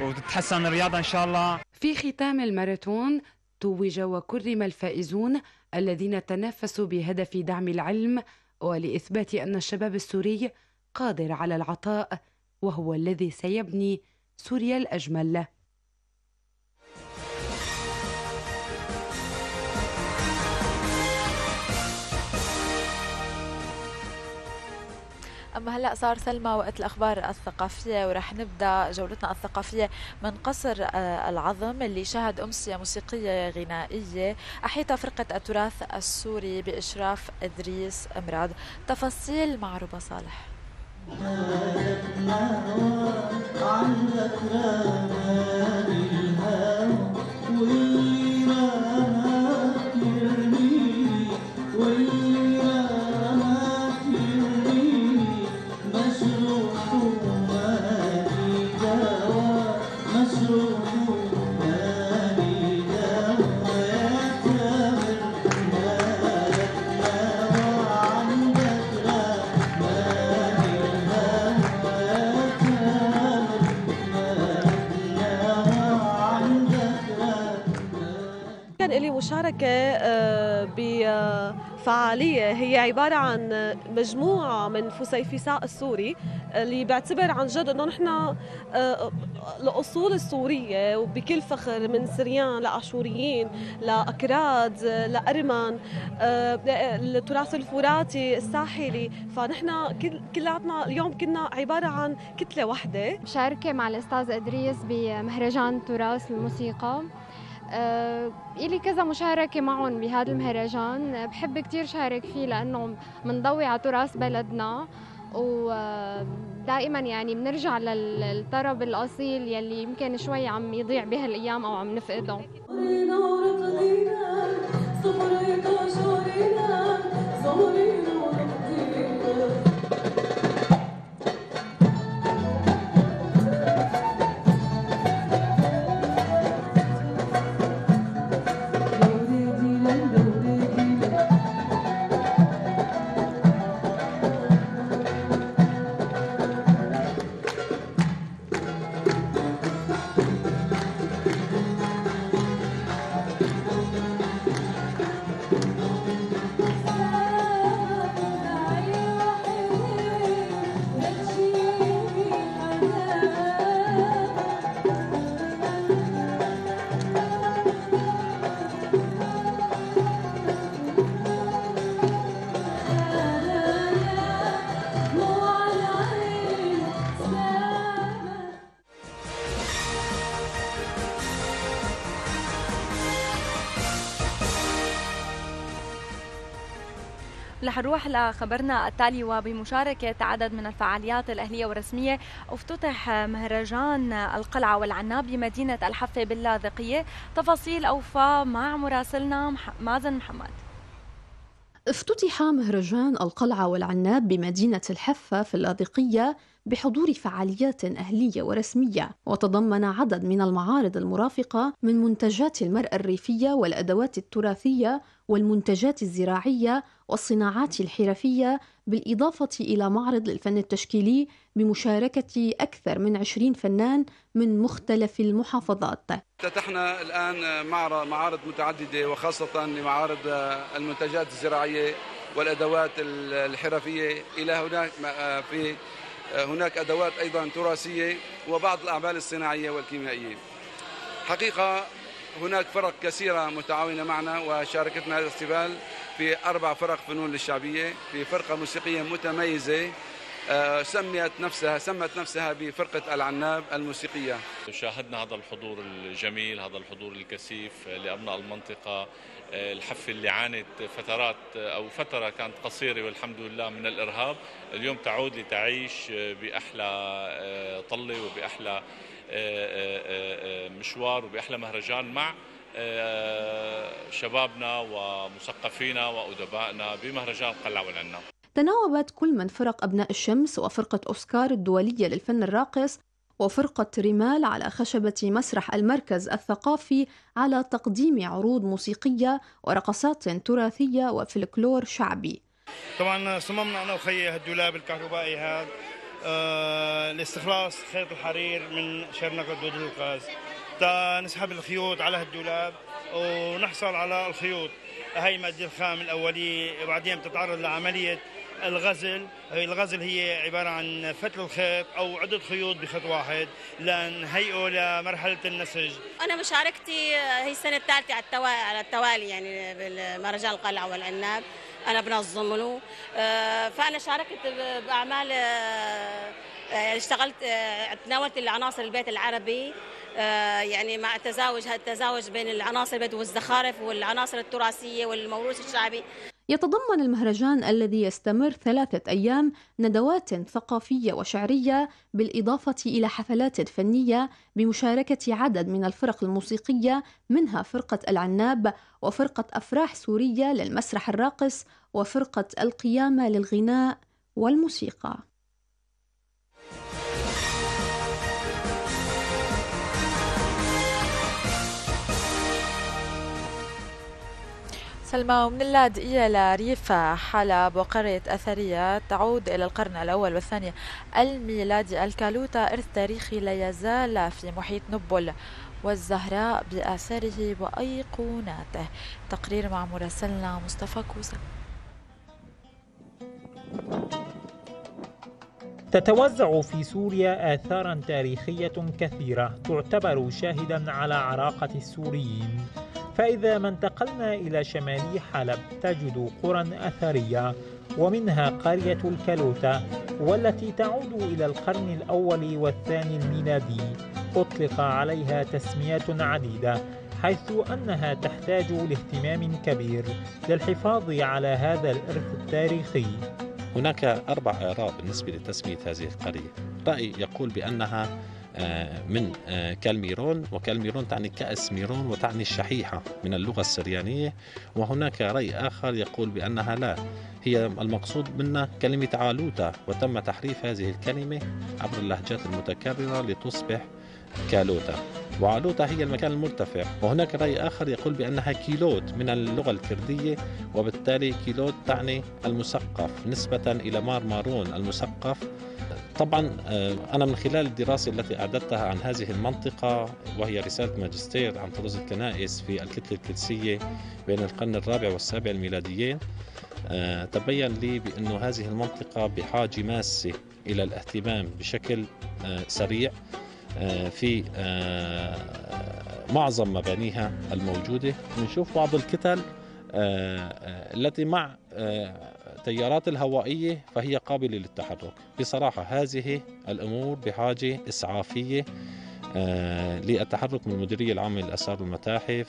وتتحسن الرياضة إن شاء الله. في ختام الماراثون توج وكرم الفائزون الذين تنافسوا بهدف دعم العلم ولإثبات أن الشباب السوري قادر على العطاء وهو الذي سيبني سوريا الأجمل. اما هلا صار سلمى وقت الأخبار الثقافية ورح نبدأ جولتنا الثقافية من قصر آه، العظم اللي شهد امسيه موسيقية غنائية احيتها فرقة التراث السوري بإشراف إدريس إمراد. تفاصيل مع ربا صالح. مشاركة آه، فعالية هي عبارة عن مجموعة من فسيفساء السوري اللي بيعتبر عن جد إنه نحن آه، الأصول السورية وبكل فخر من سريان لأشوريين لأكراد لأرمن آه، التراث الفراتي الساحلي. فنحن كلاتنا اليوم كنا عبارة عن كتلة واحدة. مشاركة مع الأستاذ إدريس بمهرجان تراث الموسيقى. آه، إلي كذا مشاركة معهم بهذا المهرجان. بحب كتير شارك فيه لأنه منضوي على تراث بلدنا. ودائما يعني بنرجع للطرب الأصيل يلي يمكن شوي عم يضيع بهالأيام أو عم نفقده. رح نروح لخبرنا التالي وبمشاركة عدد من الفعاليات الأهلية والرسمية أفتتح مهرجان القلعة والعناب بمدينة الحفة باللاذقية. تفاصيل أوفى مع مراسلنا مازن محمد. افتتح مهرجان القلعة والعناب بمدينة الحفة في اللاذقية بحضور فعاليات أهلية ورسمية وتضمن عدد من المعارض المرافقة من منتجات المرأة الريفية والأدوات التراثية والمنتجات الزراعية والصناعات الحرفية بالإضافة إلى معرض للفن التشكيلي بمشاركة أكثر من 20 فنان من مختلف المحافظات. افتتحنا الآن معارض متعددة وخاصة لمعارض المنتجات الزراعية والأدوات الحرفية. إلى هناك في هناك أدوات أيضا تراثية وبعض الأعمال الصناعية والكيميائية. حقيقة هناك فرق كثيرة متعاونة معنا وشاركتنا هذا الاستقبال في أربع فرق فنون للشعبية في فرقة موسيقية متميزة آه، سميت نفسها سمت نفسها بفرقة العناب الموسيقية. شاهدنا هذا الحضور الجميل هذا الحضور الكثيف لأبناء المنطقة الحفة اللي عانت فترات أو فترة كانت قصيرة والحمد لله من الإرهاب اليوم تعود لتعيش بأحلى آه، طلة وبأحلى مشوار وبأحلى مهرجان مع شبابنا ومثقفينا وأدبائنا بمهرجان قلعة والعناب تناوبت كل من فرق أبناء الشمس وفرقة أوسكار الدولية للفن الراقص وفرقة رمال على خشبة مسرح المركز الثقافي على تقديم عروض موسيقية ورقصات تراثية وفلكلور شعبي. طبعا صممنا أنا وخيي هالدولاب الكهربائي هذا آه لاستخلاص خيط الحرير من شرنقة دود الغاز. نسحب الخيوط على هالدولاب ونحصل على الخيوط. هاي المادة الخام الأولية وبعدين بتتعرض لعملية الغزل هي الغزل هي عبارة عن فتل الخيط أو عدة خيوط بخيط واحد لنهيئه لمرحلة النسج. أنا مشاركتي هي السنة الثالثة على التوالي, يعني بالمهرجان القلعة والعناب. أنا بنظم له آه، فأنا شاركت بأعمال آه، يعني اشتغلت آه، تناولت العناصر البيت العربي. يعني مع تزاوج التزاوج بين العناصر البيت والزخارف والعناصر التراثية والموروث الشعبي. يتضمن المهرجان الذي يستمر ثلاثة أيام ندوات ثقافية وشعرية بالإضافة إلى حفلات فنية بمشاركة عدد من الفرق الموسيقية منها فرقة العناب وفرقة أفراح سورية للمسرح الراقص وفرقة القيامة للغناء والموسيقى. سلمى ومن اللاذقية لريف حلب وقرية أثرية تعود إلى القرن الأول والثاني الميلادي. الكالوتا إرث تاريخي لا يزال في محيط نبل والزهراء بآثاره وأيقوناته. تقرير مع مراسلنا مصطفى كوسة. تتوزع في سوريا آثارا تاريخية كثيرة تعتبر شاهدا على عراقة السوريين. فإذا ما انتقلنا إلى شمالي حلب تجد قرى أثرية ومنها قرية الكلوتة والتي تعود إلى القرن الأول والثاني الميلادي. أطلق عليها تسميات عديدة حيث أنها تحتاج لاهتمام كبير للحفاظ على هذا الإرث التاريخي. هناك أربع آراء بالنسبة لتسمية هذه القرية. رأي يقول بأنها من آه، كالميرون وكالميرون تعني كأس ميرون وتعني الشحيحة من اللغة السريانية. وهناك رأي آخر يقول بأنها لا هي المقصود منها كلمة عالوتا وتم تحريف هذه الكلمة عبر اللهجات المتكررة لتصبح كالوتا. وعالوتا هي المكان المرتفع. وهناك رأي آخر يقول بأنها كيلوت من اللغة الكردية وبالتالي كيلوت تعني المسقف نسبة إلى مار مارون المسقف طبعا آه، أنا من خلال الدراسة التي أعددتها عن هذه المنطقة وهي رسالة ماجستير عن طراز الكنائس في الكتلة الكلسية بين القرن الرابع والسابع الميلاديين آه، تبين لي بأن هذه المنطقة بحاجة ماسة إلى الاهتمام بشكل آه، سريع في معظم مبانيها الموجودة. نشوف بعض الكتل التي مع التيارات الهوائية فهي قابلة للتحرك. بصراحة هذه الأمور بحاجة إسعافية آه، للتحرك من المديرية العامة للآثار والمتاحف.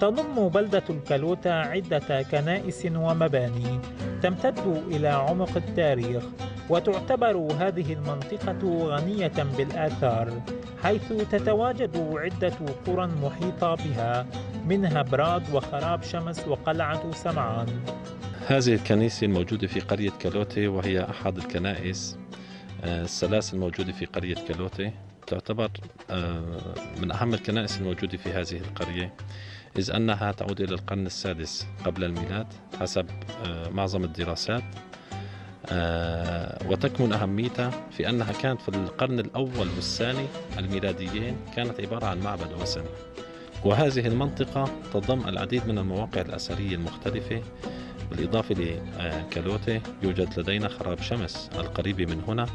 تضم بلدة الكالوتا عدة كنائس ومباني تمتد إلى عمق التاريخ وتعتبر هذه المنطقة غنية بالآثار حيث تتواجد عدة قرى محيطة بها منها براد وخراب شمس وقلعة سمعان. هذه الكنيسة الموجودة في قرية كالوتي وهي أحد الكنائس آه، الثلاث الموجودة في قرية كالوتي. تعتبر آه، من أهم الكنائس الموجودة في هذه القرية إذ أنها تعود إلى القرن السادس قبل الميلاد حسب آه، معظم الدراسات. وتكمن أهميتها في أنها كانت في القرن الأول والثاني الميلاديين كانت عبارة عن معبد وثني. وهذه المنطقة تضم العديد من المواقع الأثرية المختلفة بالإضافة لكالوتي يوجد لدينا خراب شمس القريب من هنا.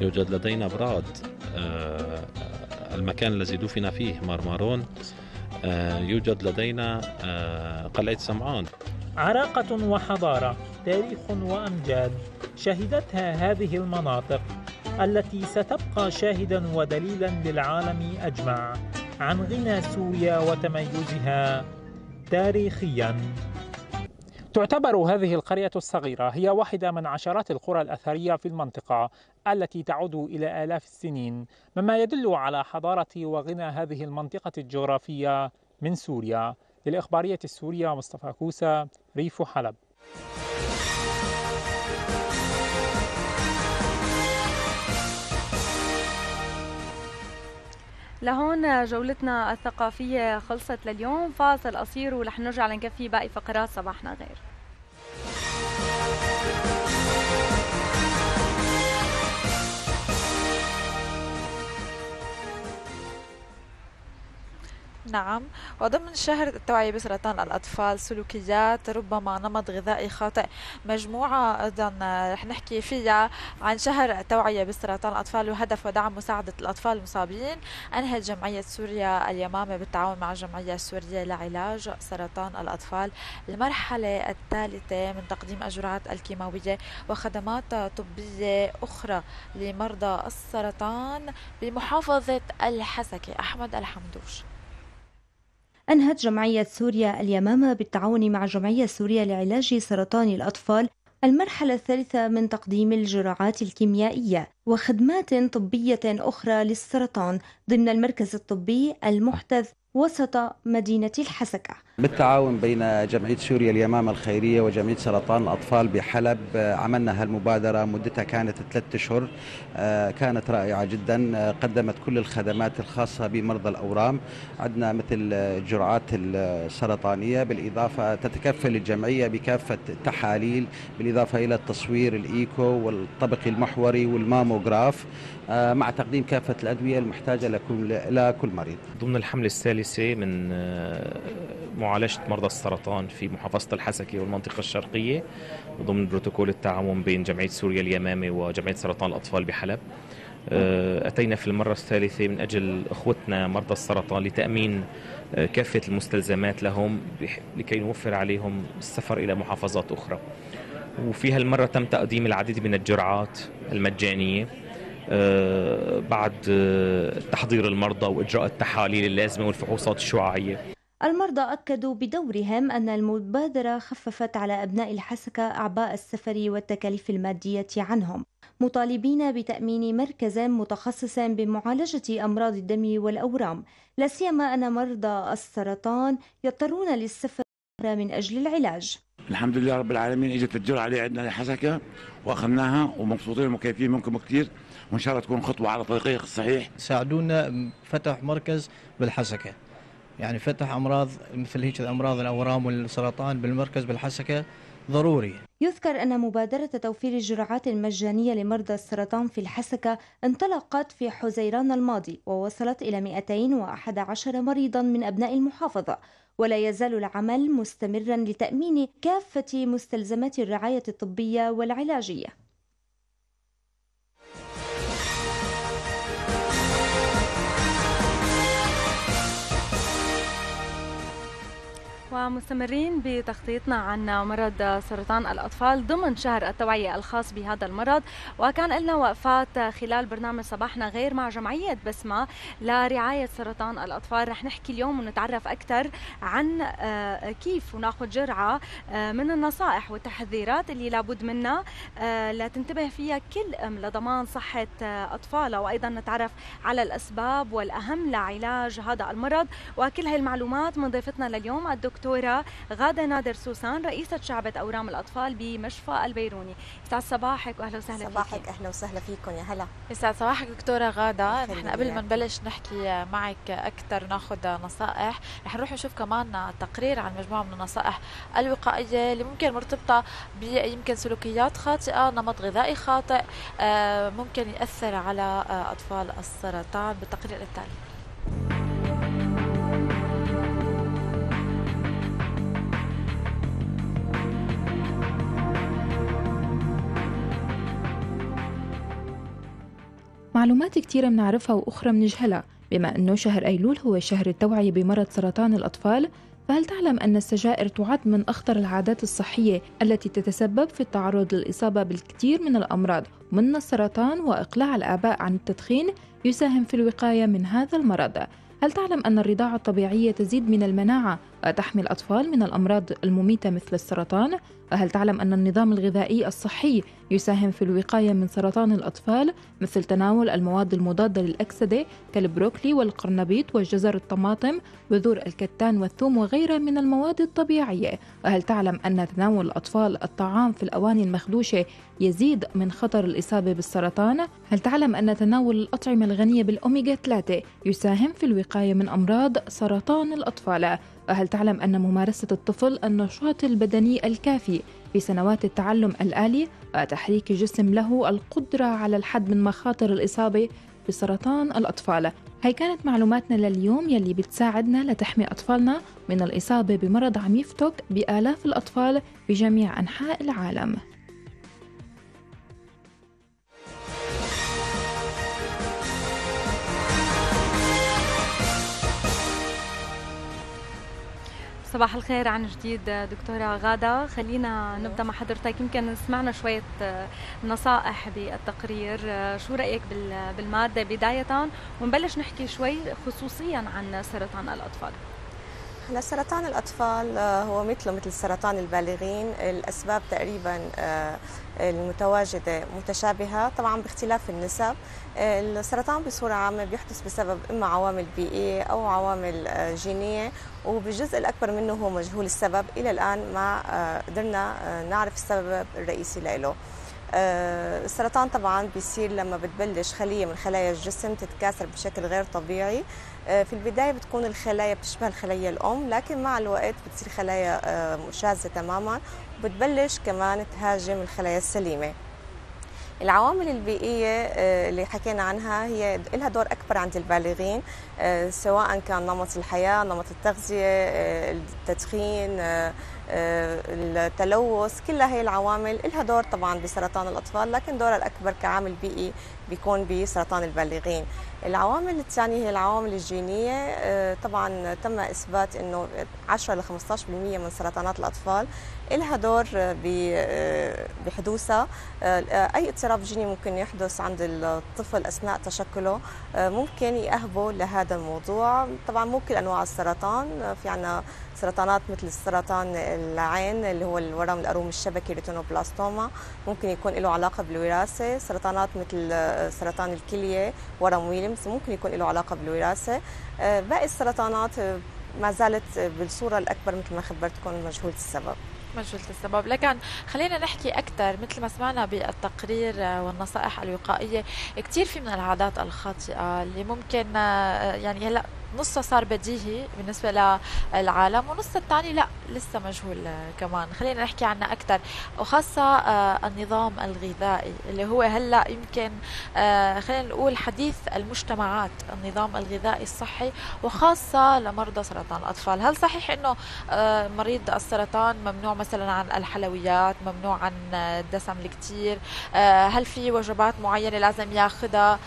يوجد لدينا براد آه، المكان الذي دفن فيه مارمارون آه، يوجد لدينا آه، قلعة سمعان. عراقة وحضارة تاريخ وأمجاد. شهدتها هذه المناطق التي ستبقى شاهدا ودليلا للعالم أجمع عن غنى سوريا وتميزها تاريخيا. تعتبر هذه القرية الصغيرة هي واحدة من عشرات القرى الأثرية في المنطقة التي تعود إلى آلاف السنين مما يدل على حضارة وغنى هذه المنطقة الجغرافية من سوريا. للإخبارية السورية مصطفى كوسة ريف حلب. لهون جولتنا الثقافية خلصت لليوم. فاصل قصير ورح نرجع لنكفي باقي فقرات صباحنا غير. نعم. وضمن شهر التوعية بسرطان الأطفال سلوكيات ربما نمط غذائي خاطئ. مجموعة أيضا رح نحكي فيها عن شهر التوعية بسرطان الأطفال وهدف ودعم مساعدة الأطفال المصابين. أنهت جمعية سوريا اليمامة بالتعاون مع الجمعية السورية لعلاج سرطان الأطفال المرحلة الثالثة من تقديم الجرعات الكيماوية وخدمات طبية أخرى لمرضى السرطان بمحافظة الحسكة. أحمد الحمدوش. أنهت جمعية سوريا اليمامة بالتعاون مع الجمعية السورية لعلاج سرطان الأطفال المرحلة الثالثة من تقديم الجرعات الكيميائية وخدمات طبية أخرى للسرطان ضمن المركز الطبي المحدث وسط مدينة الحسكة. بالتعاون بين جمعية سوريا اليمامة الخيرية وجمعية سرطان الأطفال بحلب آه، عملنا هالمبادرة مدتها كانت ثلاثة آه، كانت رائعة جدا آه، قدمت كل الخدمات الخاصة بمرضى الأورام. عندنا مثل الجرعات السرطانية بالإضافة تتكفل الجمعية بكافة التحاليل بالإضافة إلى التصوير الإيكو والطبق المحوري والماموغراف مع تقديم كافة الأدوية المحتاجة لكل مريض. ضمن الحملة الثالثة من معالجة مرضى السرطان في محافظة الحسكة والمنطقة الشرقية ضمن بروتوكول التعاون بين جمعية سوريا اليمامة وجمعية سرطان الأطفال بحلب. آه، أتينا في المرة الثالثة من أجل أخوتنا مرضى السرطان لتأمين آه، كافة المستلزمات لهم لكي نوفر عليهم السفر إلى محافظات أخرى. وفي هالمرة تم تقديم العديد من الجرعات المجانية. آه، بعد تحضير المرضى وإجراء التحاليل اللازمة والفحوصات الشعاعية. المرضى أكدوا بدورهم أن المبادرة خففت على أبناء الحسكة أعباء السفر والتكاليف المادية عنهم مطالبين بتأمين مركز متخصص بمعالجة أمراض الدم والأورام. لا سيما أن مرضى السرطان يضطرون للسفر من أجل العلاج. الحمد لله رب العالمين إجت الجرعة عليه عندنا لحسكه وأخذناها ومبسوطين ومكيفين منكم كثير وإن شاء الله تكون خطوة على الطريق الصحيح ساعدونا فتح مركز بالحسكة. يعني فتح أمراض مثل هيك امراض الأورام والسرطان بالمركز بالحسكة ضروري. يذكر أن مبادرة توفير الجرعات المجانية لمرضى السرطان في الحسكة انطلقت في حزيران الماضي ووصلت إلى 211 مريضا من أبناء المحافظة ولا يزال العمل مستمرا لتأمين كافة مستلزمات الرعاية الطبية والعلاجية. ومستمرين بتغطيتنا عن مرض سرطان الأطفال ضمن شهر التوعية الخاص بهذا المرض. وكان لنا وقفات خلال برنامج صباحنا غير مع جمعية بسمة لرعاية سرطان الأطفال. رح نحكي اليوم ونتعرف أكثر عن آه، كيف وناخذ جرعة آه، من النصائح والتحذيرات اللي لابد منها آه، لتنتبه فيها كل أم لضمان صحة أطفالها. وأيضا نتعرف على الأسباب والأهم لعلاج هذا المرض. وكل هاي المعلومات من ضيفتنا لليوم الدكتور الدكتورة غادة نادر سوسان رئيسة شعبة أورام الأطفال بمشفى البيروني. يسعد صباحك وأهلا وسهلا صباحك فيك أهلا وسهلا فيكم يا هلا. يسعد صباحك دكتورة غادة. نحن قبل ما نبلش نحكي معك أكثر وناخذ نصائح. رح نروح نشوف كمان تقرير عن مجموعة من النصائح الوقائية اللي ممكن مرتبطة بيمكن سلوكيات خاطئة نمط غذائي خاطئ آه، ممكن يأثر على آه، أطفال السرطان. بالتقرير التالي. معلومات كتيرة بنعرفها وأخرى بنجهلها بما أنه شهر أيلول هو شهر التوعية بمرض سرطان الأطفال فهل تعلم أن السجائر تعد من أخطر العادات الصحية التي تتسبب في التعرض للإصابة بالكثير من الأمراض ومن السرطان وإقلاع الآباء عن التدخين يساهم في الوقاية من هذا المرض هل تعلم أن الرضاعة الطبيعية تزيد من المناعة وتحمي الأطفال من الأمراض المميتة مثل السرطان؟ وهل تعلم أن النظام الغذائي الصحي يساهم في الوقاية من سرطان الأطفال مثل تناول المواد المضادة للأكسدة كالبروكلي والقرنبيط والجزر الطماطم بذور الكتان والثوم وغيرها من المواد الطبيعية وهل تعلم أن تناول الأطفال الطعام في الأواني المخدوشة يزيد من خطر الإصابة بالسرطان؟ هل تعلم أن تناول الأطعمة الغنية بالأوميغا 3 يساهم في الوقاية من أمراض سرطان الأطفال؟ وهل تعلم أن ممارسة الطفل النشاط البدني الكافي في سنوات التعلم الآلي وتحريك الجسم له القدرة على الحد من مخاطر الإصابة بسرطان الأطفال؟ هاي كانت معلوماتنا لليوم يلي بتساعدنا لتحمي أطفالنا من الإصابة بمرض عم يفتك بآلاف الأطفال بجميع أنحاء العالم. صباح الخير عن جديد دكتورة غادة. خلينا نبدأ مع حضرتك. يمكن سمعنا شوية نصائح بالتقرير شو رأيك بالمادة بداية؟ ونبلش نحكي شوي خصوصيا عن سرطان الأطفال. هلا سرطان الأطفال آه، هو مثله مثل سرطان البالغين. الأسباب تقريبا آه، المتواجدة متشابهة طبعا باختلاف النسب. آه، السرطان بصورة عامة بيحدث بسبب إما عوامل بيئية أو عوامل جينية وبالجزء الأكبر منه هو مجهول السبب. إلى الآن ما قدرنا نعرف السبب الرئيسي له السرطان طبعا بيصير لما بتبلش خلية من خلايا الجسم تتكاثر بشكل غير طبيعي. آه، في البداية بتكون الخلايا بتشبه الخلايا الأم لكن مع الوقت بتصير خلايا آه، شاذة تماما وبتبلش كمان تهاجم الخلايا السليمة. العوامل البيئية اللي حكينا عنها هي لها دور أكبر عند البالغين سواء كان نمط الحياة نمط التغذية التدخين التلوث كلها هي العوامل لها دور طبعا بسرطان الأطفال لكن دورها الأكبر كعامل بيئي بيكون بسرطان البالغين. العوامل الثانية هي العوامل الجينية. طبعا تم إثبات إنه 10 ل 15% من سرطانات الأطفال لها دور بحدوثها. أي اضطراب جيني ممكن يحدث عند الطفل أثناء تشكله. ممكن يأهبه لهذا الموضوع. طبعا مو كل أنواع السرطان في عنا سرطانات مثل سرطان العين اللي هو الورم الأروم الشبكي ريتينوبلاستوما ممكن يكون له علاقة بالوراثة. سرطانات مثل سرطان الكلية ورم ويليامز ممكن يكون له علاقة بالوراثة. باقي السرطانات ما زالت بالصورة الأكبر مثل ما خبرتكم مجهولة السبب. مجهولة السبب. لكن خلينا نحكي أكثر مثل ما سمعنا بالتقرير والنصائح الوقائية كثير في من العادات الخاطئة اللي ممكن يعني هلأ نصها صار بديهي بالنسبة للعالم ونص الثاني لا لسه مجهول كمان. خلينا نحكي عنه أكثر. وخاصة آه، النظام الغذائي اللي هو هلأ يمكن آه، خلينا نقول حديث المجتمعات النظام الغذائي الصحي وخاصة لمرضى سرطان الأطفال. هل صحيح إنه آه، مريض السرطان ممنوع مثلا عن الحلويات ممنوع عن الدسم الكثير هل في وجبات معينة لازم ياخذها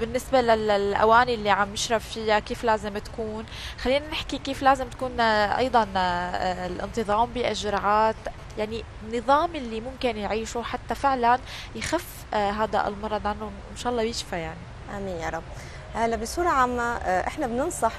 بالنسبة للأواني اللي عم يشرب فيها كيف لازم تكون. خلينا نحكي كيف لازم تكون أيضا آه، الانتظام بالجرعات يعني النظام اللي ممكن يعيشه حتى فعلا يخف آه، هذا المرض عنه إن شاء الله يشفى يعني. آمين يا رب. هلا بصورة عامة آه، إحنا بننصح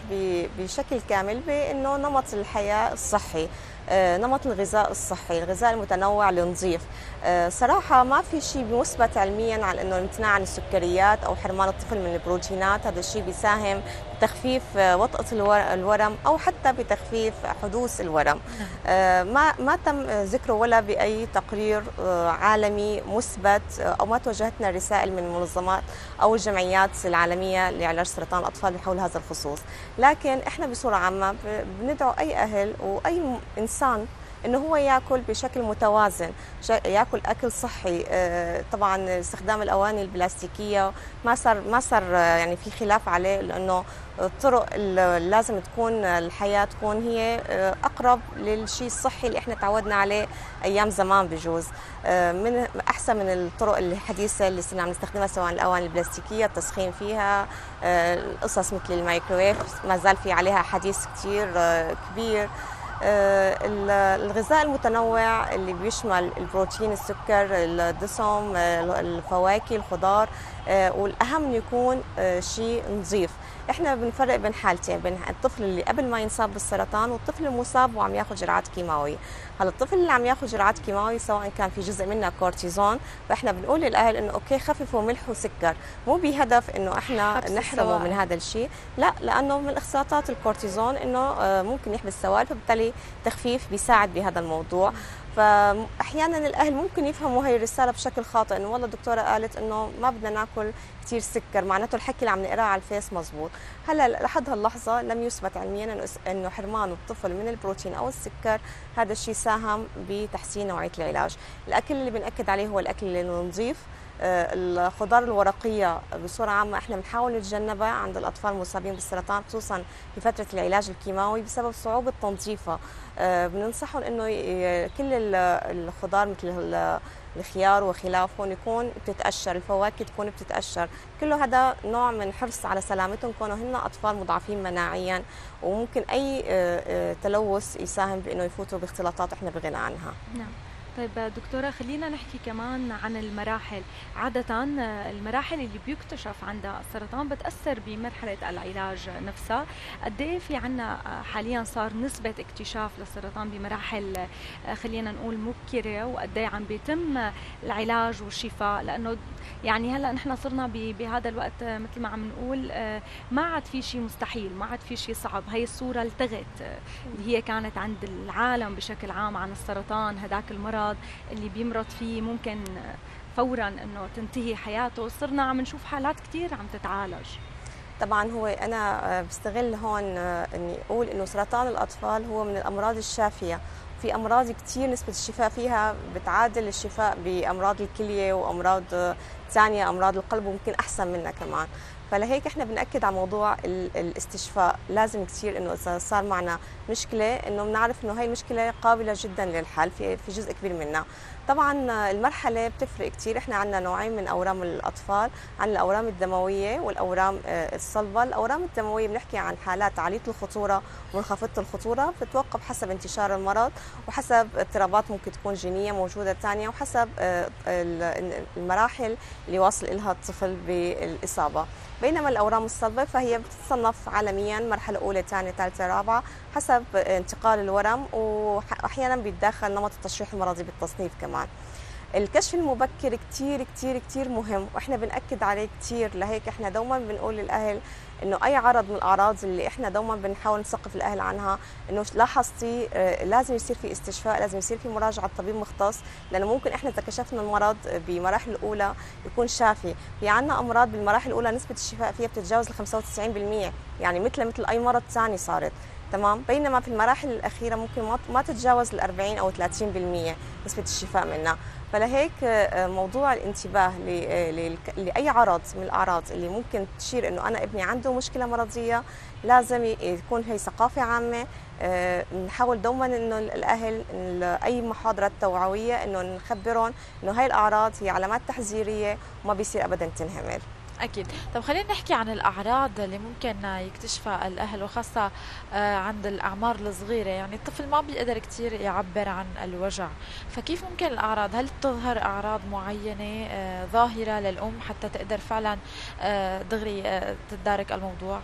بشكل كامل بإنه نمط الحياة الصحي نمط الغذاء الصحي الغذاء المتنوع النظيف آه، صراحة ما في شيء مثبت علميا على إنه الامتناع عن السكريات أو حرمان الطفل من البروتينات هذا الشيء بيساهم بتخفيف آه، وطأة الورم أو حتى بتخفيف حدوث الورم نعم. آه، ما ما تم ذكره ولا بأي تقرير عالمي مثبت أو ما توجهتنا رسائل من المنظمات أو الجمعيات العالمية لعلاج سرطان الأطفال بحول هذا الخصوص لكن إحنا بصورة عامة بندعو أي أهل وأي إنسان إنه هو يأكل بشكل متوازن يأكل أكل صحي. آه، طبعا استخدام الأواني البلاستيكية ما صار ما صار آه، يعني في خلاف عليه لأنه الطرق لازم تكون الحياة تكون هي آه، أقرب للشيء الصحي اللي إحنا تعودنا عليه أيام زمان بجوز. من أحسن من الطرق الحديثة اللي صرنا عم نستخدمها سواء الأواني البلاستيكية التسخين فيها القصص مثل الميكروويف ما زال في عليها حديث كثير كبير. الغذاء المتنوع اللي بيشمل البروتين السكر الدسم الفواكه الخضار آه، والأهم يكون آه، شيء نظيف. إحنا بنفرق بين حالتين بين الطفل اللي قبل ما ينصاب بالسرطان والطفل المصاب وعم ياخذ جرعات كيماوية. هلأ الطفل اللي عم ياخذ جرعات كيماوية سواء كان في جزء منها كورتيزون فإحنا بنقول للأهل إنه okay خففوا ملح وسكر مو بهدف إنه إحنا نحرمه من هذا الشيء لا لأنه من اختصاصات الكورتيزون إنه آه، ممكن يحبس سوائل فبالتالي تخفيف بيساعد بهذا الموضوع. فأحيانا الأهل ممكن يفهموا هي الرسالة بشكل خاطئ إنه والله الدكتوره قالت إنه ما بدنا ناكل كثير سكر معناته الحكي اللي عم نقراه على الفيس مزبوط. هلأ لحد هاللحظة لم يثبت علميا إنه حرمان الطفل من البروتين أو السكر هذا الشيء ساهم بتحسين نوعية العلاج. الأكل اللي بنأكد عليه هو الأكل اللي نظيف آه، الخضار الورقية بصورة عامة إحنا بنحاول نتجنبها عند الأطفال المصابين بالسرطان خصوصا في فتره العلاج الكيماوي بسبب صعوبة تنظيفها. بننصحهم إنه كل الخضار مثل الخيار وخلافهم يكون بتتقشر الفواكه تكون بتتقشر. كله هذا نوع من حرص على سلامتهم كونه هن أطفال مضاعفين مناعيا وممكن أي آه، تلوث يساهم بإنه يفوتوا باختلاطات إحنا بغنى عنها. نعم. طيب دكتورة خلينا نحكي كمان عن المراحل. عادة المراحل اللي بيكتشف عندها السرطان بتأثر بمرحلة العلاج نفسها. قد إيه في عنا حاليا صار نسبة اكتشاف للسرطان بمراحل خلينا نقول مبكرة؟ وقد إيه عم بيتم العلاج والشفاء؟ لأنه يعني هلأ نحن صرنا بهذا الوقت مثل ما عم نقول ما عاد في شيء مستحيل ما عاد في شيء صعب. هي الصورة التغت اللي هي كانت عند العالم بشكل عام عن السرطان هذاك المرض. المرض اللي بيمرض فيه ممكن فورا إنه تنتهي حياته. صرنا عم نشوف حالات كثير عم تتعالج. طبعا هو أنا بستغل هون إني أقول إنه سرطان الأطفال هو من الأمراض الشافية. في أمراض كثير نسبة الشفاء فيها بتعادل الشفاء بأمراض الكلية وأمراض ثانية أمراض القلب وممكن أحسن منها كمان. فلهيك إحنا بنأكد على موضوع الاستشفاء. لازم كثير إنه إذا صار معنا مشكلة إنه بنعرف إنه هي المشكلة قابلة جدا للحل في في جزء كبير منها. طبعا المرحلة بتفرق كثير إحنا عندنا نوعين من أورام الأطفال. عن الأورام الدموية والأورام آه، الصلبة. الأورام الدموية بنحكي عن حالات عالية الخطورة ومنخفضة الخطورة بتتوقف حسب انتشار المرض وحسب اضطرابات ممكن تكون جينية موجودة ثانية وحسب آه، المراحل اللي واصل لها الطفل بالإصابة. بينما الأورام الصلبه فهي بتتصنف عالميا مرحلة أولى ثانية ثالثة رابعة حسب انتقال الورم واحيانا بيتداخل نمط التشريح المرضي بالتصنيف كمان. الكشف المبكر كثير كثير كثير مهم وإحنا بنأكد عليه كثير لهيك إحنا دوما بنقول للأهل إنه أي عرض من الأعراض اللي إحنا دوما بنحاول نثقف الأهل عنها إنه لاحظتي آه، لازم يصير في استشفاء لازم يصير في مراجعة طبيب مختص لأنه ممكن إحنا إذا كشفنا المرض بمراحل الأولى يكون شافي. في عندنا أمراض بالمراحل الأولى نسبة الشفاء فيها بتتجاوز ال 95% يعني مثل مثل أي مرض ثاني صارت. تمام؟ بينما في المراحل الأخيرة ممكن ما تتجاوز ال 40 أو 30% نسبة الشفاء منها. فلهيك آه، موضوع الانتباه آه، لأي عرض من الأعراض اللي ممكن تشير إنه أنا ابني عنده مشكلة مرضية لازم يكون هي ثقافة عامة آه، نحاول دوما إنه الأهل اي محاضرات توعوية إنه نخبرهم إنه هاي الأعراض هي علامات تحذيرية وما بيصير ابدا تنهمل أكيد. طب خلينا نحكي عن الأعراض اللي ممكن يكتشفها الأهل وخاصة آه، عند الأعمار الصغيرة. يعني الطفل ما بيقدر كثير يعبر عن الوجع. فكيف ممكن الأعراض؟ هل تظهر أعراض معينة آه، ظاهرة للأم حتى تقدر فعلا آه، دغري تدارك الموضوع؟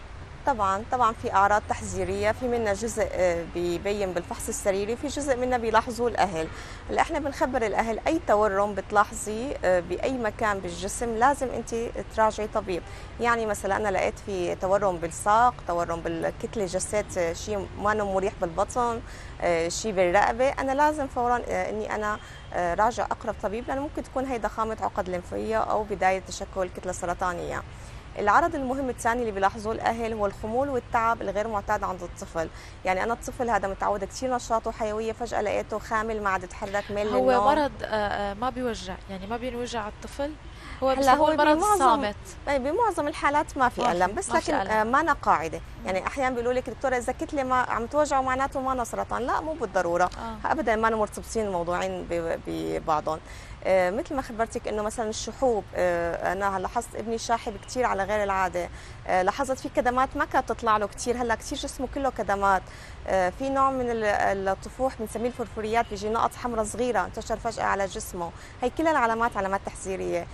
طبعا طبعا في أعراض تحذيرية في منها جزء آه، بيبين بالفحص السريري في جزء منها بيلاحظوه الأهل. هلا إحنا بنخبر الأهل أي تورم بتلاحظي آه، بأي مكان بالجسم لازم أنت تراجعي طبيب. يعني مثلا أنا لقيت في تورم بالساق تورم بالكتلة جسات آه، شيء ما مريح بالبطن شيء بالرقبة. أنا لازم فورا إني أنا راجع أقرب طبيب لأنه ممكن تكون هي ضخامه عقد لمفيه أو بداية تشكل كتلة سرطانية. العرض المهم الثاني اللي بيلاحظوه الأهل هو الخمول والتعب الغير معتاد عند الطفل. يعني أنا الطفل هذا متعود كثير نشاط وحيويه فجأة لقيته خامل ما عاد يتحرك ميل هو. مرض آه، آه، ما بيوجع. يعني ما بيوجع الطفل هو هلا هو مرض صامت. بمعظم الحالات ما في ألم بس لكن آه ما قاعدة. يعني أحيانا بيقولوا لك دكتورة إذا كتله ما عم توجعه معناته ما سرطان لا مو بالضرورة. آه. ابدا ما مرتبطين الموضوعين ببعضهم. مثل ما خبرتك إنه مثلا الشحوب آه، أنا لاحظت ابني شاحب كثير على غير العادة. آه، لاحظت في كدمات ما كانت تطلع له كثير هلأ كثير جسمه كله كدمات. في نوع من الطفوح بنسميه الفرفوريات بيجي نقط حمراء صغيرة انتشر فجأة على جسمه. هي كل العلامات علامات تحذيرية. آه،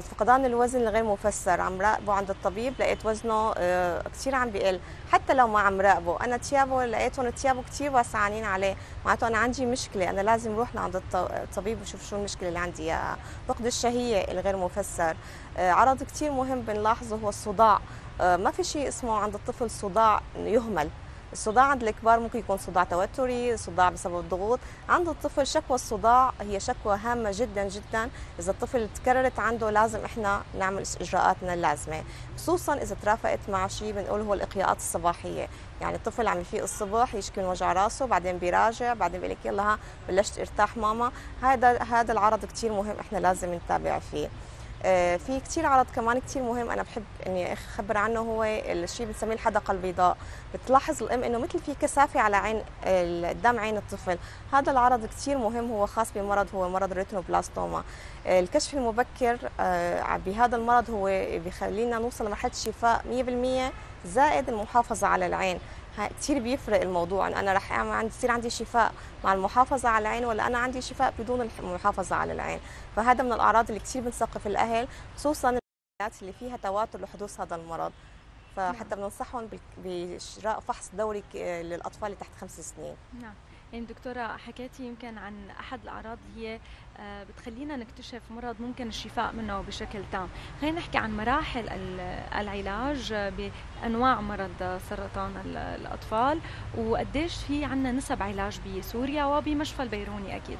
فقدان الوزن الغير مفسر. عم راقبه عند الطبيب لقيت وزنه آه، كثير عم بيقل. حتى لو ما عم راقبه. أنا ثيابه لقيتهم ثيابه كثير واسعانين عليه. معناته أنا عندي مشكلة. أنا لازم أروح لعند الطبيب وشوف شو المشكلة اللي عندي. اياها فقد الشهية الغير مفسر. آه، عرض كثير مهم بنلاحظه هو الصداع. ما في شيء اسمه عند الطفل صداع يهمل. الصداع عند الكبار ممكن يكون صداع توتري صداع بسبب الضغوط. عند الطفل شكوى الصداع هي شكوى هامة جدا جدا. إذا الطفل تكررت عنده لازم إحنا نعمل إجراءاتنا اللازمة. خصوصا إذا ترافقت مع شيء بنقول هو الإقياءات الصباحية. يعني الطفل عم يفيق الصبح يشكي من وجع راسه بعدين بيراجع بعدين بيقول لك يلا ها بلشت ارتاح ماما. هذا هذا العرض كثير مهم إحنا لازم نتابع فيه. في كثير عرض كمان كثير مهم أنا بحب إني أخبر عنه هو الشيء بنسميه الحدقة البيضاء. بتلاحظ الأم إنه مثل في كثافة على عين قدام عين الطفل. هذا العرض كثير مهم هو خاص بمرض هو مرض الريتنوبلاستوما آه، الكشف المبكر آه، بهذا المرض هو بيخلينا نوصل لمرحلة الشفاء 100% زائد المحافظة على العين. كثير بيفرق الموضوع. أنا رح عندي يصير عندي شفاء مع المحافظة على العين ولا أنا عندي شفاء بدون المحافظة على العين. فهذا من الأعراض اللي كثير بنثقف الأهل خصوصا الحالات اللي فيها تواتر لحدوث هذا المرض. فحتى بننصحهم بإجراء فحص دوري للأطفال اللي تحت خمس سنين. نعم. يعني دكتورة حكيتي يمكن عن أحد الأعراض هي آه، بتخلينا نكتشف مرض ممكن الشفاء منه بشكل تام. خلينا نحكي عن مراحل العلاج بأنواع مرض سرطان الأطفال وقديش في عنا نسب علاج بسوريا وبمشفى البيروني أكيد.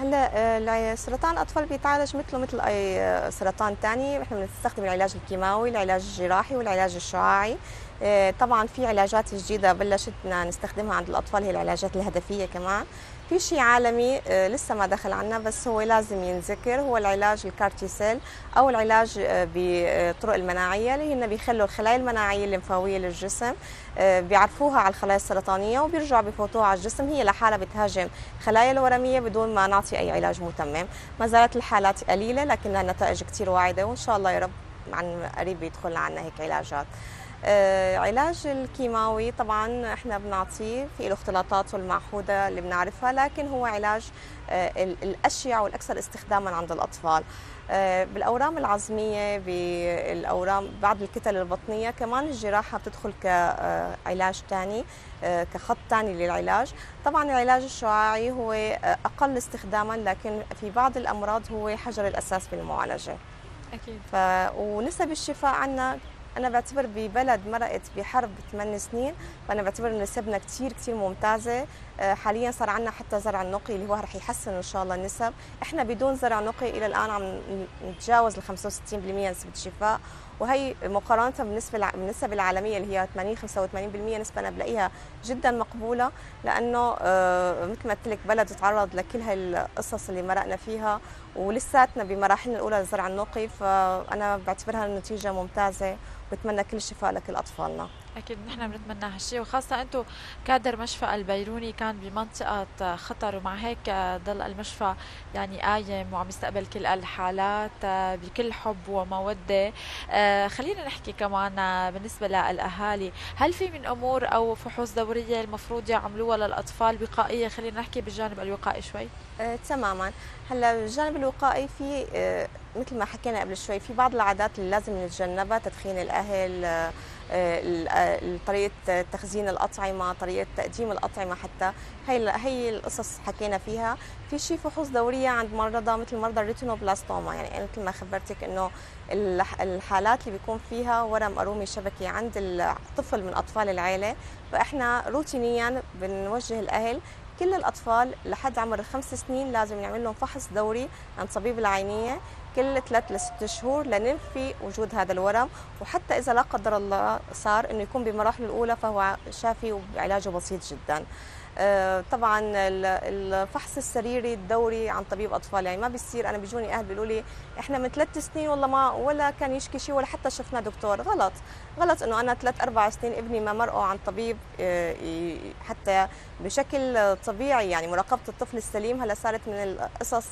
هلا آه، سرطان الأطفال بيتعالج مثله مثل أي آه، سرطان ثاني إحنا بنستخدم العلاج الكيماوي العلاج الجراحي والعلاج الشعاعي. طبعا في علاجات جديدة بلشتنا نستخدمها عند الأطفال هي العلاجات الهدفية كمان. في شيء عالمي آه، لسه ما دخل عنا بس هو لازم ينذكر هو العلاج الكارتيسيل أو العلاج آه، بالطرق المناعية اللي هن بيخلوا الخلايا المناعية الليمفاوية للجسم آه، بيعرفوها على الخلايا السرطانية وبيرجعوا بفوتوها على الجسم هي لحالها بتهاجم خلايا الورمية بدون ما نعطي أي علاج متمم. ما زالت الحالات قليلة لكنها نتائج كثير واعدة وإن شاء الله يا رب عن قريب يدخل عنا هيك علاجات. علاج الكيماوي طبعا إحنا بنعطيه في له اختلاطاته المعهوده اللي بنعرفها لكن هو علاج آه، الاشيع والأكثر استخداما عند الأطفال. آه، بالأورام العظمية بالأورام بعض الكتل البطنية كمان الجراحة بتدخل كعلاج ثاني كخط ثاني للعلاج. طبعا العلاج الشعاعي هو أقل استخداما لكن في بعض الأمراض هو حجر الأساس بالمعالجة. أكيد. ف... ونسب الشفاء عندنا أنا بعتبر ببلد مرقت بحرب 8 سنين فانا بعتبر ان نسبنا كثير كثير ممتازة. آه، حاليا صار عندنا حتى زرع النقي اللي هو رح يحسن إن شاء الله النسب. إحنا بدون زرع نقي إلى الآن عم نتجاوز ال 65% نسبة الشفاء. وهي مقارنة بالنسبة بالنسب العالمية اللي هي 80 85% نسبة أنا بلاقيها جدا مقبولة. لأنه آه، مثل ما قلت لك بلد تتعرض لكل هاي القصص اللي مرقنا فيها ولساتنا بمراحلنا الأولى للزرع النقي. فأنا بعتبرها النتيجه ممتازة. وبتمنى كل الشفاء لكل اطفالنا أكيد نحن بنتمنى هالشيء وخاصة أنتم كادر مشفى البيروني كان بمنطقة خطر ومع هيك ضل المشفى يعني قايم وعم يستقبل كل الحالات بكل حب ومودة. آه، خلينا نحكي كمان بالنسبة للأهالي. هل في من أمور أو فحوص دورية المفروض يعملوها للأطفال وقائيه خلينا نحكي بالجانب الوقائي شوي. آه، تماما. هلا الجانب الوقائي في آه، مثل ما حكينا قبل شوي في بعض العادات اللي لازم نتجنبها تدخين الأهل آه، آه، طريقة تخزين الأطعمة طريقة تقديم الأطعمة حتى. هي هي القصص حكينا فيها. في شيء فحوص دورية عند مرضى مثل مرضى الريتينوبلاستوما. يعني مثل ما خبرتك إنه الحالات اللي بيكون فيها ورم أرومي شبكي عند الطفل من أطفال العائلة فإحنا روتينيا بنوجه الأهل كل الأطفال لحد عمر الخمس سنين لازم نعمل لهم فحص دوري عند طبيب العينية كل ثلاث لست شهور لننفي وجود هذا الورم. وحتى إذا لا قدر الله صار إنه يكون بمراحله الأولى فهو شافي وعلاجه بسيط جدا. آه، طبعا الفحص السريري الدوري عن طبيب أطفال يعني ما بيصير. أنا بيجوني أهل بيقولوا لي إحنا من ثلاث سنين والله ما ولا كان يشكي شيء ولا حتى شفنا دكتور. غلط. غلط إنه أنا ثلاث أربع سنين ابني ما مرقوا عن طبيب آه، حتى بشكل طبيعي يعني مراقبة الطفل السليم هلا صارت من القصص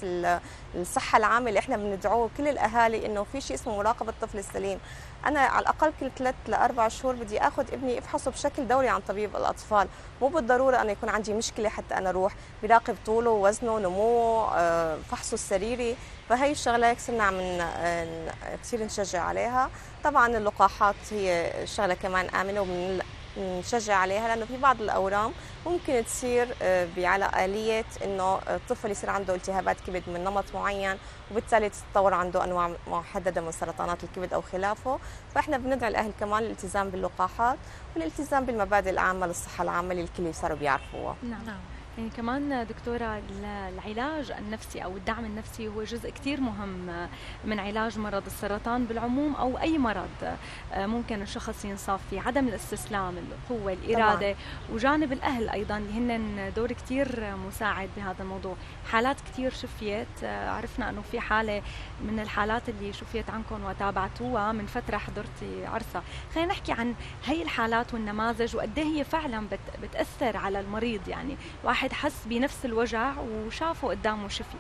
الصحة العامة اللي إحنا بندعوه كل الأهالي إنه في شيء اسمه مراقبة الطفل السليم. أنا على الأقل كل ثلاث لأربع شهور بدي آخذ ابني افحصه بشكل دوري عن طبيب الأطفال. مو بالضرورة أنا يكون عندي مشكلة حتى أنا أروح براقب طوله ووزنه نموه آه، فحصه السريري. فهي الشغلة صرنا من آه، كثير نشجع عليها. طبعا اللقاحات هي شغلة كمان آمنة ومن نشجع عليها لأنه في بعض الأورام ممكن تصير آه، على آلية إنه الطفل يصير عنده التهابات كبد من نمط معين وبالتالي تتطور عنده أنواع محددة من سرطانات الكبد أو خلافه. فإحنا بندعي الأهل كمان للالتزام باللقاحات والالتزام بالمبادئ العامة للصحة العامة اللي الكل صاروا بيعرفوها. نعم. يعني كمان دكتورة العلاج النفسي أو الدعم النفسي هو جزء كتير مهم من علاج مرض السرطان بالعموم أو أي مرض ممكن الشخص ينصاب فيه عدم الاستسلام القوة الإرادة. طبعا. وجانب الأهل أيضا اللي هن دور كتير مساعد بهذا الموضوع. حالات كتير شفيت عرفنا أنه في حالة من الحالات اللي شفيت عنكم وتابعتوها من فترة حضرتي عرسة خلينا نحكي عن هي الحالات والنماذج وقد هي فعلا بتأثر على المريض يعني. واحد واحد حس بنفس الوجع وشافه قدامه شفي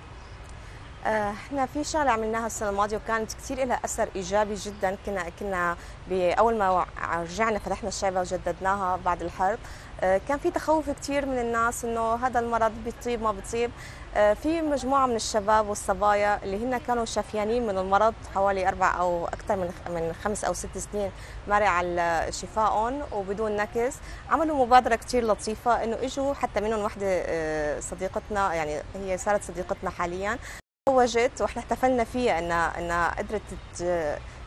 آه، إحنا في شغله عملناها السنة الماضية وكانت كثير لها أثر إيجابي جدا. كنا كنا بأول ما رجعنا فتحنا الشعبة وجددناها بعد الحرب. كان في تخوف كثير من الناس إنه هذا المرض بيطيب ما بيطيب. آه، في مجموعة من الشباب والصبايا اللي هن كانوا شافيانين من المرض حوالي أربع أو أكثر من من خمس أو ست سنين ماري على شفائهم وبدون نكس. عملوا مبادرة كثير لطيفة إنه إجوا حتى منهم وحدة صديقتنا يعني هي صارت صديقتنا حاليا. تزوجت وإحنا احتفلنا فيها إنها إنها قدرت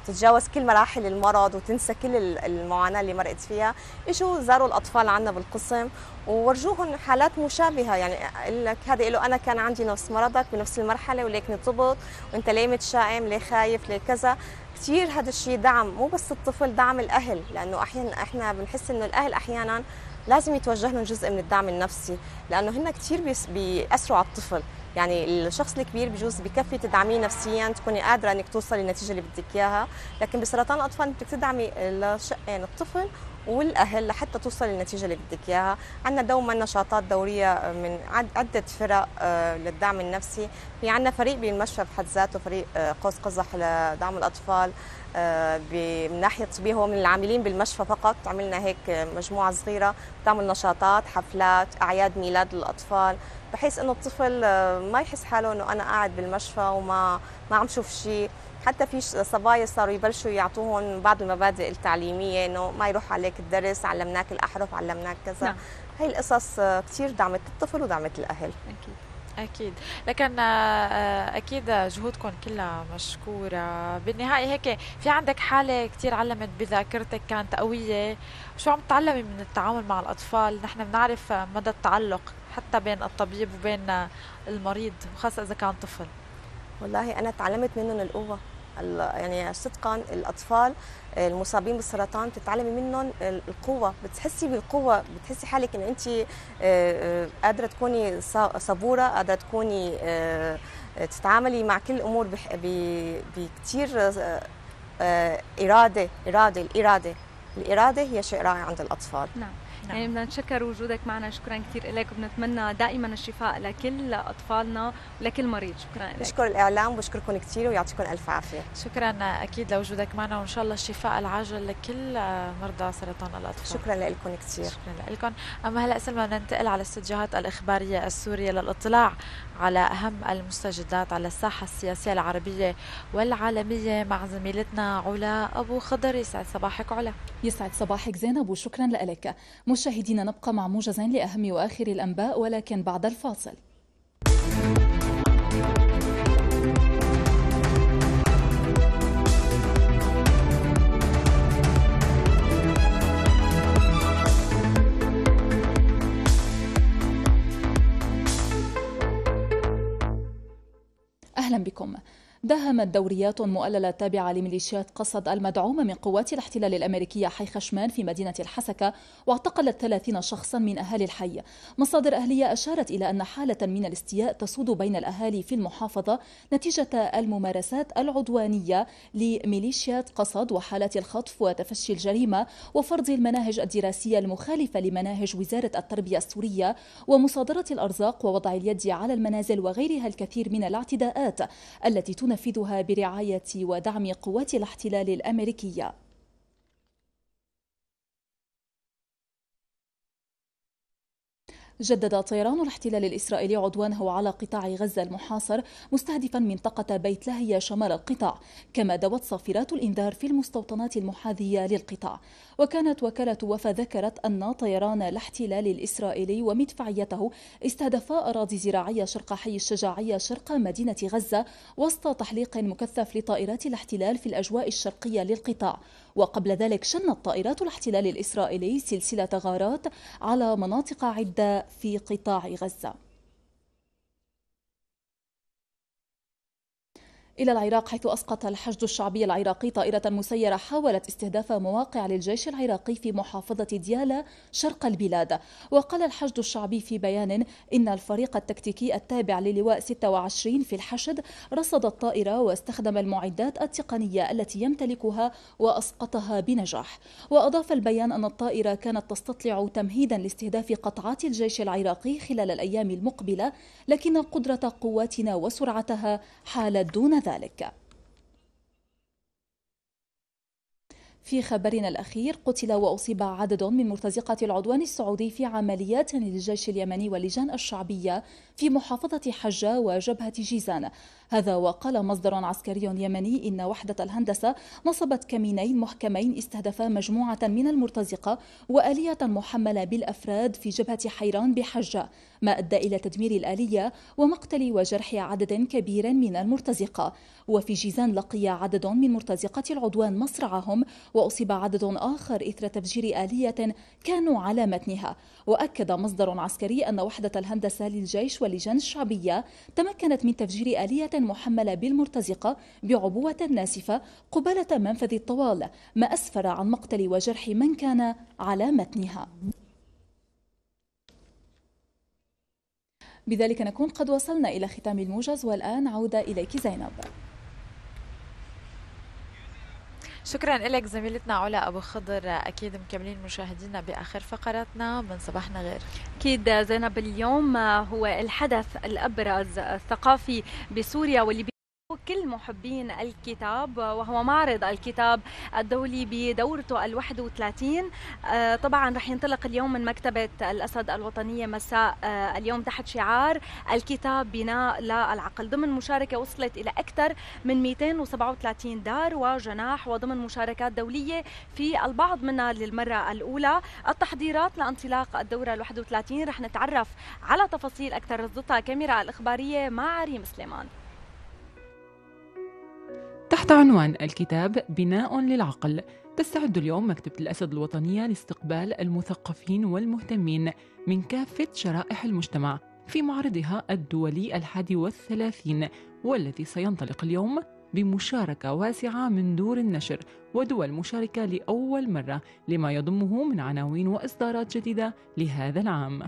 تتجاوز كل مراحل المرض وتنسى كل المعاناة اللي مرقت فيها. إجوا زاروا الأطفال عنا بالقسم وورجوهم حالات مشابهة. يعني لك هذا له أنا كان عندي نفس مرضك بنفس المرحلة وليك نطبط وأنت ليه متشائم؟ ليه خايف؟ ليه كذا؟ كثير هذا الشيء دعم مو بس الطفل دعم الأهل. لأنه أحيانا إحنا بنحس إنه الأهل أحيانا لازم يتوجه لهم جزء من الدعم النفسي لأنه هن كثير بيأثروا على الطفل. يعني الشخص الكبير بجوز بكفي تدعميه نفسيا تكوني قادرة إنك توصلي للنتيجه اللي بدك إياها. لكن بسرطان الأطفال بدك تدعمي الشقين الطفل والأهل لحتى توصل للنتيجه اللي بدك إياها. عندنا دوما نشاطات دورية من عدة فرق آه، للدعم النفسي. في عندنا فريق بالمشفى بحد ذاته فريق آه، قوس قزح لدعم الأطفال آه، من ناحية طبية هو من العاملين بالمشفى فقط. عملنا هيك مجموعة صغيرة تعمل نشاطات حفلات أعياد ميلاد للاطفال بحيث إنه الطفل ما يحس حاله إنه أنا قاعد بالمشفى وما ما عم شوف شيء حتى في صبايا صاروا يبلشوا يعطوهم بعض المبادئ التعليمية إنه ما يروح عليك الدرس علمناك الأحرف علمناك كذا. نعم. هي القصص كثير دعمت الطفل ودعمت الأهل. أكيد. أكيد. لكن آه، أكيد جهودكم كلها مشكورة. بالنهاية هيك في عندك حالة كثير علمت بذاكرتك كانت قوية. شو عم تتعلمي من التعامل مع الأطفال؟ نحن بنعرف مدى التعلق. حتى بين الطبيب وبين المريض وخاصة إذا كان طفل. والله أنا تعلمت منهم القوة يعني صدقا الأطفال المصابين بالسرطان بتتعلمي منهم القوة. بتحسي بالقوة بتحسي حالك انه انت آه، آه، قادرة تكوني صبورة قادرة تكوني آه، تتعاملي مع كل الأمور بكثير إرادة إرادة الإرادة. الإرادة هي شيء رائع عند الأطفال. نعم. نعم. يعني بدنا نتشكر وجودك معنا. شكرا كثير لك وبنتمنى دائما الشفاء لكل أطفالنا ولكل مريض. شكرا لك بشكر الإعلام وبشكركم كثير ويعطيكم ألف عافية. شكرا أكيد لوجودك معنا وإن شاء الله الشفاء العاجل لكل مرضى سرطان الأطفال. شكرا لكم كثير شكرا لكم أما هلأ سلمى ننتقل على الاستديوهات الإخبارية السورية للاطلاع على أهم المستجدات على الساحة السياسية العربية والعالمية مع زميلتنا علا أبو خضر. يسعد صباحك علا. يسعد صباحك زينب وشكرا لك مشاهدينا نبقى مع موجزين لأهم وآخر الأنباء ولكن بعد الفاصل. أهلا بكم. داهمت دوريات مؤللة تابعة لميليشيات قصد المدعومة من قوات الاحتلال الأمريكية حي خشمان في مدينة الحسكة واعتقلت 30 شخصا من أهالي الحي. مصادر أهلية أشارت إلى أن حالة من الاستياء تسود بين الأهالي في المحافظة نتيجة الممارسات العدوانية لميليشيات قصد وحالات الخطف وتفشي الجريمة وفرض المناهج الدراسية المخالفة لمناهج وزارة التربية السورية ومصادرة الأرزاق ووضع اليد على المنازل وغيرها الكثير من الاعتداءات التي تنفذها برعاية ودعم قوات الاحتلال الأمريكية. جدد طيران الاحتلال الإسرائيلي عدوانه على قطاع غزة المحاصر مستهدفا منطقة بيت لاهيا شمال القطاع كما دوت صافرات الإنذار في المستوطنات المحاذية للقطاع. وكانت وكالة وفا ذكرت أن طيران الاحتلال الإسرائيلي ومدفعيته استهدفا أراضي زراعية شرق حي الشجاعية شرق مدينة غزة وسط تحليق مكثف لطائرات الاحتلال في الأجواء الشرقية للقطاع. وقبل ذلك شنت طائرات الاحتلال الإسرائيلي سلسلة غارات على مناطق عدة في قطاع غزة. إلى العراق حيث أسقط الحشد الشعبي العراقي طائرة مسيرة حاولت استهداف مواقع للجيش العراقي في محافظة ديالا شرق البلاد. وقال الحشد الشعبي في بيان إن الفريق التكتيكي التابع للواء 26 في الحشد رصد الطائرة واستخدم المعدات التقنية التي يمتلكها وأسقطها بنجاح. وأضاف البيان أن الطائرة كانت تستطلع تمهيدا لاستهداف قطعات الجيش العراقي خلال الأيام المقبلة لكن قدرة قواتنا وسرعتها حالت دون ذلك. في خبرنا الأخير قتل وأصيب عدد من مرتزقة العدوان السعودي في عمليات للجيش اليمني واللجان الشعبية في محافظة حجة وجبهة جيزان. هذا وقال مصدر عسكري يمني إن وحدة الهندسة نصبت كمينين محكمين استهدفا مجموعة من المرتزقة وآلية محملة بالأفراد في جبهة حيران بحجة ما أدى إلى تدمير الآلية ومقتل وجرح عدد كبير من المرتزقة. وفي جيزان لقي عدد من مرتزقة العدوان مصرعهم وأصيب عدد آخر إثر تفجير آلية كانوا على متنها. وأكد مصدر عسكري أن وحدة الهندسة للجيش واللجان الشعبية تمكنت من تفجير آلية محملة بالمرتزقة بعبوة ناسفة قبالة منفذ الطوال ما أسفر عن مقتل وجرح من كان على متنها. بذلك نكون قد وصلنا إلى ختام الموجز والآن عودة إليك زينب. شكرا لك زميلتنا علا أبو خضر أكيد مكملين مشاهدينا بآخر فقراتنا. من صباحنا غير أكيد زينب اليوم هو الحدث الأبرز الثقافي بسوريا واللي كل محبين الكتاب وهو معرض الكتاب الدولي بدورته ال 31 آه، طبعا رح ينطلق اليوم من مكتبة الأسد الوطنية مساء آه، اليوم تحت شعار الكتاب بناء للعقل. ضمن مشاركة وصلت إلى أكثر من 237 دار وجناح وضمن مشاركات دولية في البعض منها للمرة الأولى. التحضيرات لانطلاق الدورة ال 31 رح نتعرف على تفاصيل أكثر. رصدتها كاميرا الإخبارية مع ريم سليمان. تحت عنوان الكتاب بناء للعقل. تستعد اليوم مكتبة الأسد الوطنية لاستقبال المثقفين والمهتمين من كافة شرائح المجتمع في معرضها الدولي الحادي والثلاثين والذي سينطلق اليوم بمشاركة واسعة من دور النشر ودول مشاركة لأول مرة لما يضمه من عناوين وإصدارات جديدة لهذا العام.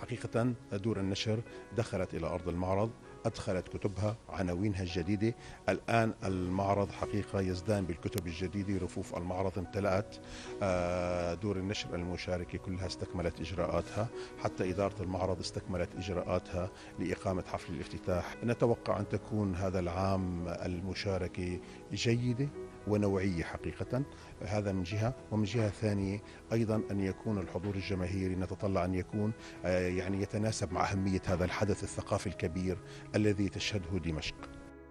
حقيقة دور النشر دخلت إلى أرض المعرض أدخلت كتبها عناوينها الجديدة. الآن المعرض حقيقة يزدان بالكتب الجديدة. رفوف المعرض امتلأت آه، دور النشر المشاركة كلها استكملت إجراءاتها. حتى إدارة المعرض استكملت إجراءاتها لإقامة حفل الافتتاح. نتوقع أن تكون هذا العام المشاركة جيدة ونوعية حقيقة. هذا من جهة. ومن جهة ثانية أيضا أن يكون الحضور الجماهيري نتطلع أن يكون آه، يعني يتناسب مع أهمية هذا الحدث الثقافي الكبير الذي تشهده دمشق.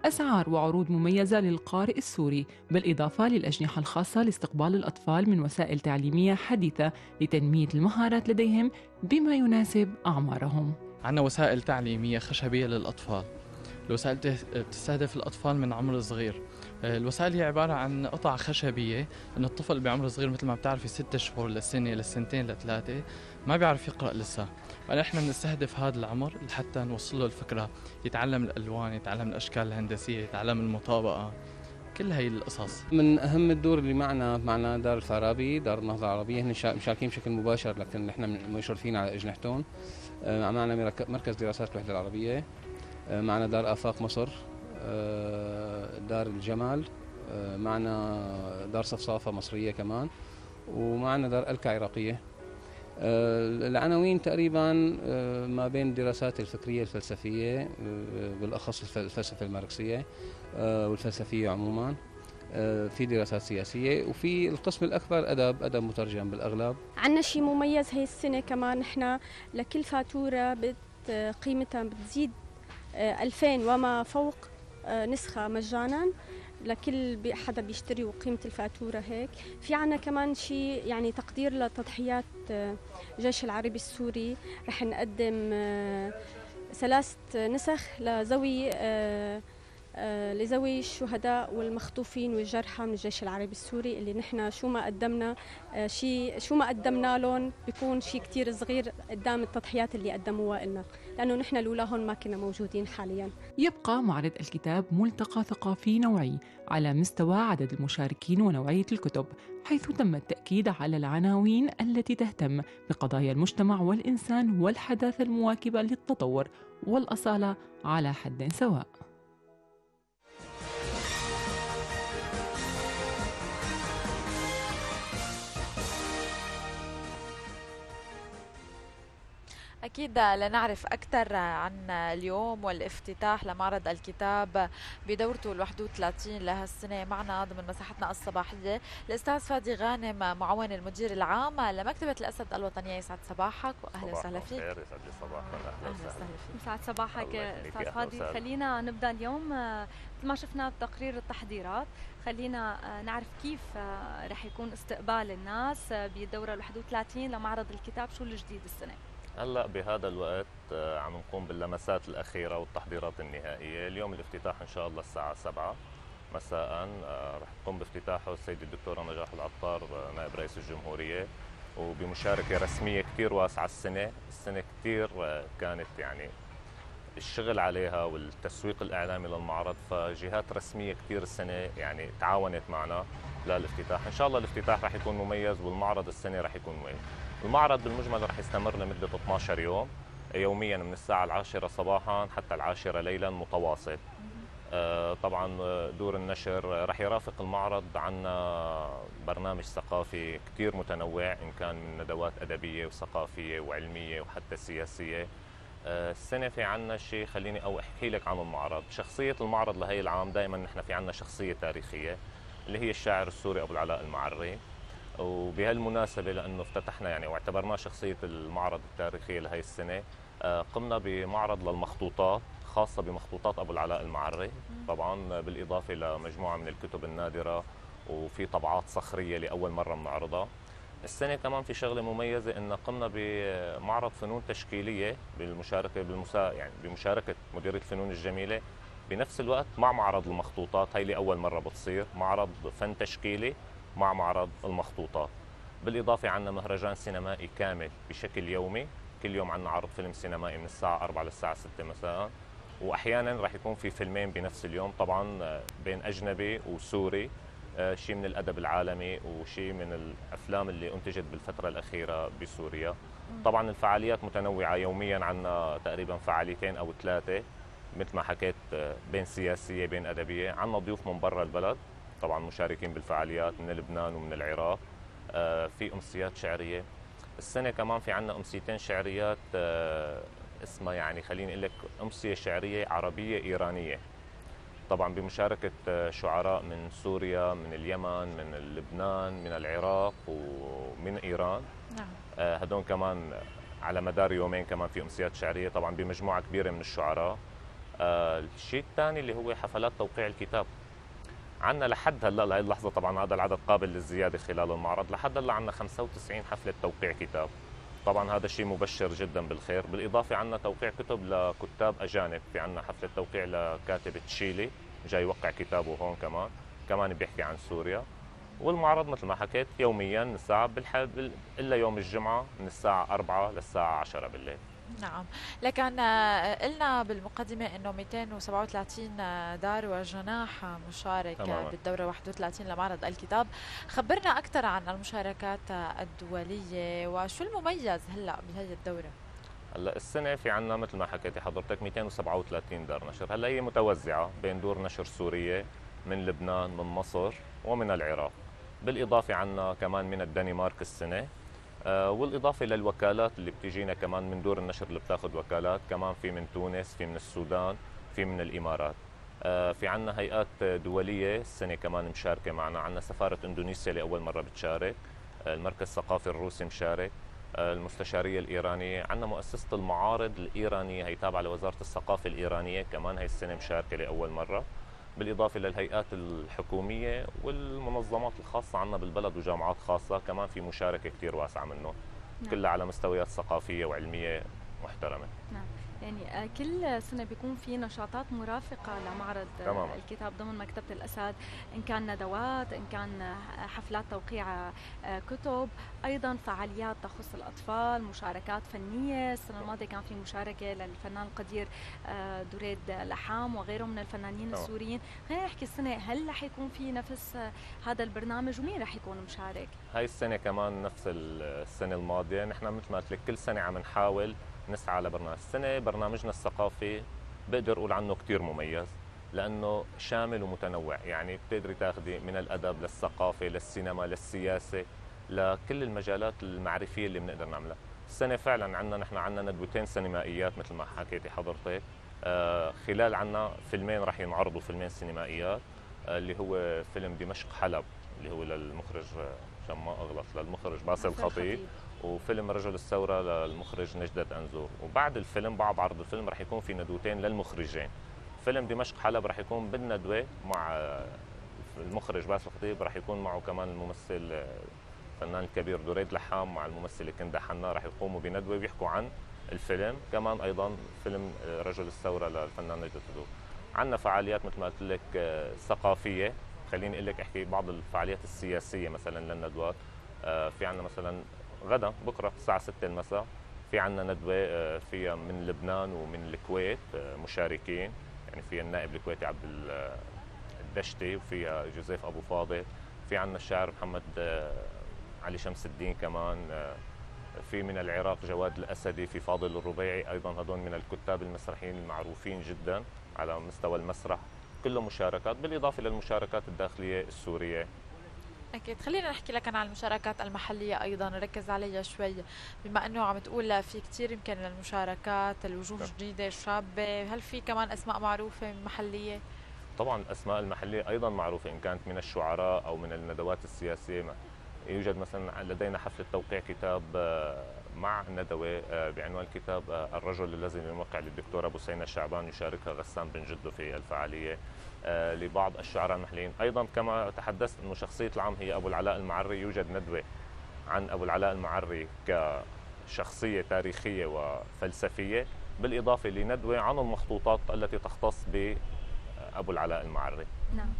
أسعار وعروض مميزة للقارئ السوري بالإضافة للأجنحة الخاصة لاستقبال الأطفال من وسائل تعليمية حديثة لتنمية المهارات لديهم بما يناسب أعمارهم. عندنا وسائل تعليمية خشبية للأطفال. الوسائل تستهدف الأطفال من عمر صغير. الوسائل هي عبارة عن قطع خشبية إنه الطفل بعمر صغير مثل ما بتعرفي ست شهور لسنة لسنتين لثلاثة ما بيعرف يقرأ لسه. فنحن بنستهدف هذا العمر لحتى نوصل له الفكرة يتعلم الألوان يتعلم الأشكال الهندسية يتعلم المطابقة. كل هي القصص. من أهم الدور اللي معنا معنا دار الفارابي دار النهضة العربية. هن مشاركين بشكل مباشر لكن نحن مشرفين على اجنحتهم آه، معنا مركز دراسات الوحدة العربية. آه، معنا دار آفاق مصر. آه، دار الجمال. معنا دار صفصافة مصرية كمان. ومعنا دار ألكا عراقية. آه، العناوين تقريبا ما بين الدراسات الفكرية الفلسفية بالأخص الفلسفة الماركسية والفلسفية عموما في دراسات سياسية وفي القسم الأكبر أدب أدب مترجم بالأغلب. عندنا شيء مميز هي السنة كمان نحن لكل فاتورة قيمتها بتزيد 2000 وما فوق آه، نسخة مجانا. لكل حدا بيشتري وقيمة الفاتورة هيك. في عنا كمان شيء يعني تقدير لتضحيات الجيش آه، العربي السوري. رح نقدم آه، ثلاث نسخ لذوي آه، لذوي الشهداء والمخطوفين والجرحى من الجيش العربي السوري اللي نحن شو ما قدمنا شيء شو ما قدمنا لهم بيكون شيء كثير صغير قدام التضحيات اللي قدموها لنا لأنه نحن لولا هون ما كنا موجودين حاليا. يبقى معرض الكتاب ملتقى ثقافي نوعي على مستوى عدد المشاركين ونوعية الكتب حيث تم التأكيد على العناوين التي تهتم بقضايا المجتمع والإنسان والحداثة المواكبة للتطور والأصالة على حد سواء. أكيد لنعرف أكثر عن اليوم والافتتاح لمعرض الكتاب بدورته ال 31 لهالسنة معنا ضمن مساحتنا الصباحية الأستاذ فادي غانم معاون المدير العام لمكتبة الأسد الوطنية يسعد صباحك وأهلا وسهلا فيك. يسعد لي صباحك أهلا وسهلا فيك. يسعد صباحك أستاذ فادي. خلينا نبدأ اليوم. مثل ما شفنا بتقرير التحضيرات خلينا نعرف كيف رح يكون استقبال الناس بالدورة ال 31 لمعرض الكتاب شو الجديد السنة. هلا بهذا الوقت آه، عم نقوم باللمسات الأخيرة والتحضيرات النهائية، اليوم الافتتاح إن شاء الله الساعة 7 مساء. آه، رح تقوم بافتتاحه السيده الدكتورة نجاح العطار آه، نائب رئيس الجمهورية. وبمشاركة رسمية كثير واسعة السنة، السنة كثير كانت يعني الشغل عليها والتسويق الإعلامي للمعرض فجهات رسمية كثير السنة يعني تعاونت معنا للافتتاح، إن شاء الله الافتتاح رح يكون مميز والمعرض السنة رح يكون مميز. المعرض بالمجمل رح يستمر لمدة 12 يوم يوميا من الساعة العاشرة صباحا حتى العاشرة ليلا متواصل. آه، طبعا دور النشر رح يرافق المعرض عنا برنامج ثقافي كثير متنوع إن كان من ندوات أدبية وثقافية وعلمية وحتى سياسية. آه، السنة في عنا شيء خليني أو أحكي لك عن المعرض. شخصية المعرض لهي العام دائما نحن في عنا شخصية تاريخية اللي هي الشاعر السوري أبو العلاء المعري. وبهالمناسبة لأنه افتتحنا يعني واعتبرناه شخصية المعرض التاريخية لهي السنة آه، قمنا بمعرض للمخطوطات خاصة بمخطوطات أبو العلاء المعري. طبعا بالإضافة لمجموعة من الكتب النادرة وفي طبعات صخرية لأول مرة بنعرضها. السنة كمان في شغلة مميزة إن قمنا بمعرض فنون تشكيلية بالمشاركة بالمسا يعني بمشاركة مديرية الفنون الجميلة. بنفس الوقت مع معرض المخطوطات هي لأول مرة بتصير معرض فن تشكيلي. مع معرض المخطوطات بالإضافة عندنا مهرجان سينمائي كامل بشكل يومي. كل يوم عندنا عرض فيلم سينمائي من الساعة 4 للساعة 6 مساء. وأحيانا راح يكون في فيلمين بنفس اليوم طبعا آه، بين أجنبي وسوري. آه، شيء من الأدب العالمي وشيء من الأفلام اللي أنتجت بالفترة الأخيرة بسوريا. طبعا الفعاليات متنوعة. يوميا عندنا تقريبا فعاليتين أو ثلاثة مثل ما حكيت آه، بين سياسية بين أدبية. عندنا ضيوف من برا البلد. طبعا مشاركين بالفعاليات من لبنان ومن العراق آه، في أمسيات شعرية. السنة كمان في عندنا أمسيتين شعريات آه، اسمها يعني خليني أقول لك أمسية شعرية عربية إيرانية. طبعا بمشاركة آه، شعراء من سوريا من اليمن من لبنان من العراق ومن إيران. نعم. هدول كمان على مدار يومين كمان في أمسيات شعرية طبعا بمجموعة كبيرة من الشعراء. الشيء الثاني اللي هو حفلات توقيع الكتاب. عندنا لحد هلا لهي اللحظة طبعا هذا العدد قابل للزيادة خلال المعرض لحد هلا عندنا 95 حفلة توقيع كتاب. طبعا هذا الشيء مبشر جدا بالخير. بالإضافة عندنا توقيع كتب لكتاب أجانب في عندنا حفلة توقيع لكاتب تشيلي جاي يوقع كتابه هون كمان كمان بيحكي عن سوريا. والمعرض مثل ما حكيت يوميا من الساعة بالحب إلا يوم الجمعة من الساعة 4 للساعة 10 بالليل. نعم. لكن آه، قلنا بالمقدمة أنه 237 آه، دار وجناح مشارك تماما. بالدورة 31 لمعرض الكتاب. خبرنا أكثر عن المشاركات الدولية وشو المميز هلأ بهي الدورة؟ هلأ السنة في عنا مثل ما حكيتي حضرتك 237 دار نشر، هلأ هي متوزعة بين دور نشر سورية من لبنان من مصر ومن العراق. بالإضافة عنا كمان من الدنمارك السنة. آه، والإضافة للوكالات اللي بتجينا كمان من دور النشر اللي بتاخذ وكالات كمان في من تونس في من السودان في من الإمارات. آه، في عنا هيئات دولية السنة كمان مشاركة معنا. عنا سفارة إندونيسيا لاول مرة بتشارك آه، المركز الثقافي الروسي مشارك المستشارية الإيرانية. عندنا مؤسسة المعارض الإيرانية هي تابعة لوزارة الثقافة الإيرانية كمان هي السنة مشاركة لأول مرة. بالإضافة للهيئات الحكومية والمنظمات الخاصة عنا بالبلد وجامعات خاصة كمان في مشاركة كثير واسعة منه نعم. كلها على مستويات ثقافية وعلمية محترمة نعم. يعني آه، كل سنة بيكون في نشاطات مرافقة لمعرض آه، تمام. الكتاب ضمن مكتبة الأسد إن كان ندوات إن كان آه، حفلات توقيع كتب أيضا فعاليات تخص الأطفال مشاركات فنية السنة الماضية كان في مشاركة للفنان القدير دريد لحام وغيره من الفنانين تمام. السوريين خلينا نحكي السنة هل رح يكون في نفس هذا البرنامج ومين رح يكون مشارك؟ هاي السنة كمان نفس السنة الماضية نحن مثل ما قلت لك كل سنة عم نحاول نسعى لبرنامج السنة. برنامجنا الثقافي بقدر أقول عنه كثير مميز لأنه شامل ومتنوع. يعني بتقدري تاخذي من الأدب للثقافة للسينما للسياسة لكل المجالات المعرفية اللي بنقدر نعملها. السنة فعلا عندنا نحن عندنا ندوتين سينمائيات مثل ما حكيتي حضرتك. آه، خلال عندنا فيلمين راح ينعرضوا فيلمين سينمائيات آه، اللي هو فيلم دمشق حلب اللي هو للمخرج عشان ما أغلط للمخرج باسل الخطيب وفيلم رجل الثورة للمخرج نجدة أنزور وبعد الفيلم بعد عرض الفيلم رح يكون في ندوتين للمخرجين. فيلم دمشق حلب رح يكون بالندوة مع المخرج باسل الخطيب رح يكون معه كمان الممثل الفنان الكبير دريد لحام مع الممثلة كندا حنا رح يقوموا بندوة بيحكوا عن الفيلم. كمان أيضا فيلم رجل الثورة للفنان نجدة أنزور عندنا فعاليات مثل ما قلت لك ثقافية. خليني أقول لك أحكي بعض الفعاليات السياسية مثلا للندوات. آه، في عندنا مثلا غدا بكرة الساعة 6 المساء. في عندنا ندوة آه، فيها من لبنان ومن الكويت آه، مشاركين. يعني فيها النائب الكويتي عبد الدشتي وفيها جوزيف أبو فاضل. في عندنا الشاعر محمد علي شمس الدين كمان في من العراق جواد الأسدي في فاضل الربيعي. أيضا هذول من الكتاب المسرحيين المعروفين جدا على مستوى المسرح. كله مشاركات بالإضافة للمشاركات الداخلية السورية. أكيد. خلينا نحكي لك عن المشاركات المحلية أيضا. نركز عليها شوي. بما أنه عم تقول في كثير يمكن المشاركات الوجوه الجديدة الشابة هل في كمان أسماء معروفة محلية؟ طبعا الأسماء المحلية أيضا معروفة إن كانت من الشعراء أو من الندوات السياسية. يوجد مثلا لدينا حفلة توقيع كتاب آه، مع ندوة آه، بعنوان كتاب آه، الرجل الذي يوقع للدكتورة بوسينة الشعبان يشاركها غسان بن جدو في الفعالية. لبعض الشعراء المحليين. أيضا كما تحدثت أنه شخصية العام هي أبو العلاء المعري يوجد ندوة عن أبو العلاء المعري كشخصية تاريخية وفلسفية بالإضافة لندوة عن المخطوطات التي تختص بأبو العلاء المعري. نعم.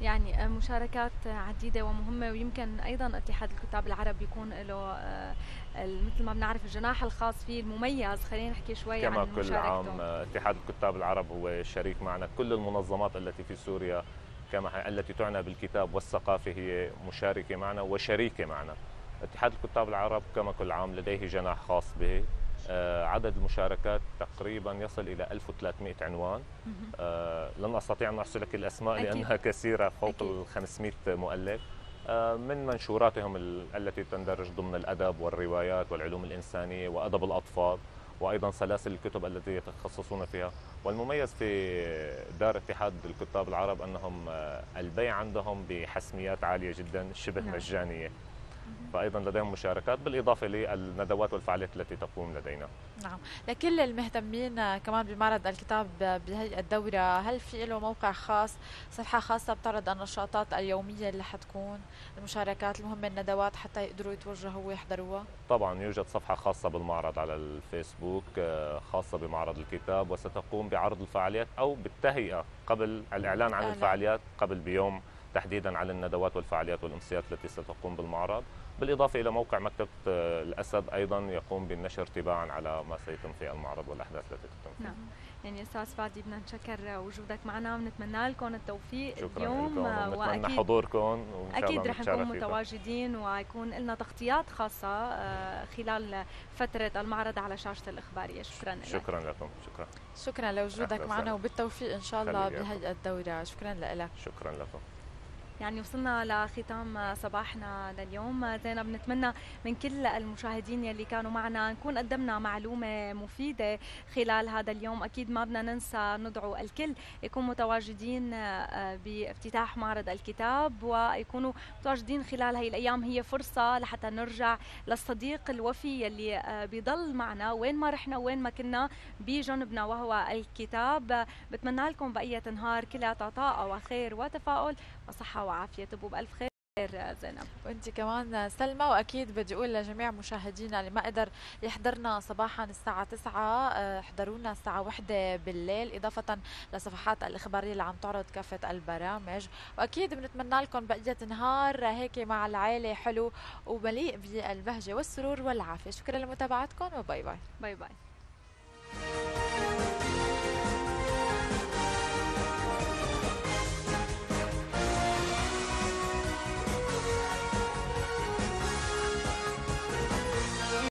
يعني مشاركات عديدة ومهمة ويمكن أيضا اتحاد الكتاب العرب يكون له آه، مثل ما بنعرف الجناح الخاص فيه المميز. خلينا نحكي شوي كما عن كل عام اتحاد الكتاب العرب هو شريك معنا. كل المنظمات التي في سوريا كما التي تعنى بالكتاب والثقافة هي مشاركة معنا وشريكة معنا. اتحاد الكتاب العرب كما كل عام لديه جناح خاص به. آه، عدد المشاركات تقريبا يصل إلى 1300 عنوان. آه، لن أستطيع أن احصي لك الأسماء أكيد. لأنها كثيرة فوق ال 500 مؤلف. من منشوراتهم التي تندرج ضمن الأدب والروايات والعلوم الإنسانية وأدب الأطفال وأيضا سلاسل الكتب التي يتخصصون فيها والمميز في دار اتحاد الكتاب العرب أنهم البيع عندهم بحسميات عالية جدا شبه نعم. مجانية فايضا لديهم مشاركات بالإضافة للندوات والفعاليات التي تقوم لدينا. نعم، لكل المهتمين كمان بمعرض الكتاب بهي الدورة، هل في له موقع خاص، صفحة خاصة بتعرض النشاطات اليومية اللي حتكون، المشاركات المهمة الندوات حتى يقدروا يتوجهوا ويحضروها؟ طبعا يوجد صفحة خاصة بالمعرض على الفيسبوك آه، خاصة بمعرض الكتاب وستقوم بعرض الفعاليات أو بالتهيئة قبل الإعلان عن الفعاليات قبل بيوم تحديدا على الندوات والفعاليات والأمسيات التي ستقوم بالمعرض بالإضافة إلى موقع مكتبة آه، الأسد أيضا يقوم بالنشر تباعا على ما سيتم في المعرض والأحداث التي تتم فيه نعم. يعني أستاذ فادي بدنا نشكر وجودك معنا ونتمنى لكم التوفيق شكرا اليوم وأكيد حضوركم وإن شاء أكيد رح نكون متواجدين ويكون لنا تغطيات خاصة آه، خلال فترة المعرض على شاشة الاخباريه شكرا لك. شكرا لكم. شكرا. شكرا لوجودك معنا وبالتوفيق إن شاء الله بهي الدورة. شكرا لك. شكرا لكم. يعني وصلنا لختام صباحنا لليوم. زينب نتمنى من كل المشاهدين يلي كانوا معنا نكون قدمنا معلومة مفيدة خلال هذا اليوم. أكيد ما بدنا ننسى ندعو الكل يكون متواجدين آه، بافتتاح معرض الكتاب ويكونوا متواجدين خلال هاي الأيام. هي فرصة لحتى نرجع للصديق الوفي يلي آه، بيضل معنا وين ما رحنا وين ما كنا بجنبنا وهو الكتاب. بتمنى لكم بقية نهار كلها طاقة وخير وتفاؤل. وصحة وعافية تبقوا بألف خير زينب. وانت كمان سلمى وأكيد بدي أقول لجميع مشاهدينا اللي ما قدر يحضرنا صباحا الساعة 9 آه، احضرونا الساعة 1 بالليل إضافة لصفحات الإخبارية اللي عم تعرض كافة البرامج. وأكيد بنتمنى لكم بقية نهار هيك مع العائله حلو ومليء بالبهجة والسرور والعافية. شكرا لمتابعتكم و bye bye. Bye bye.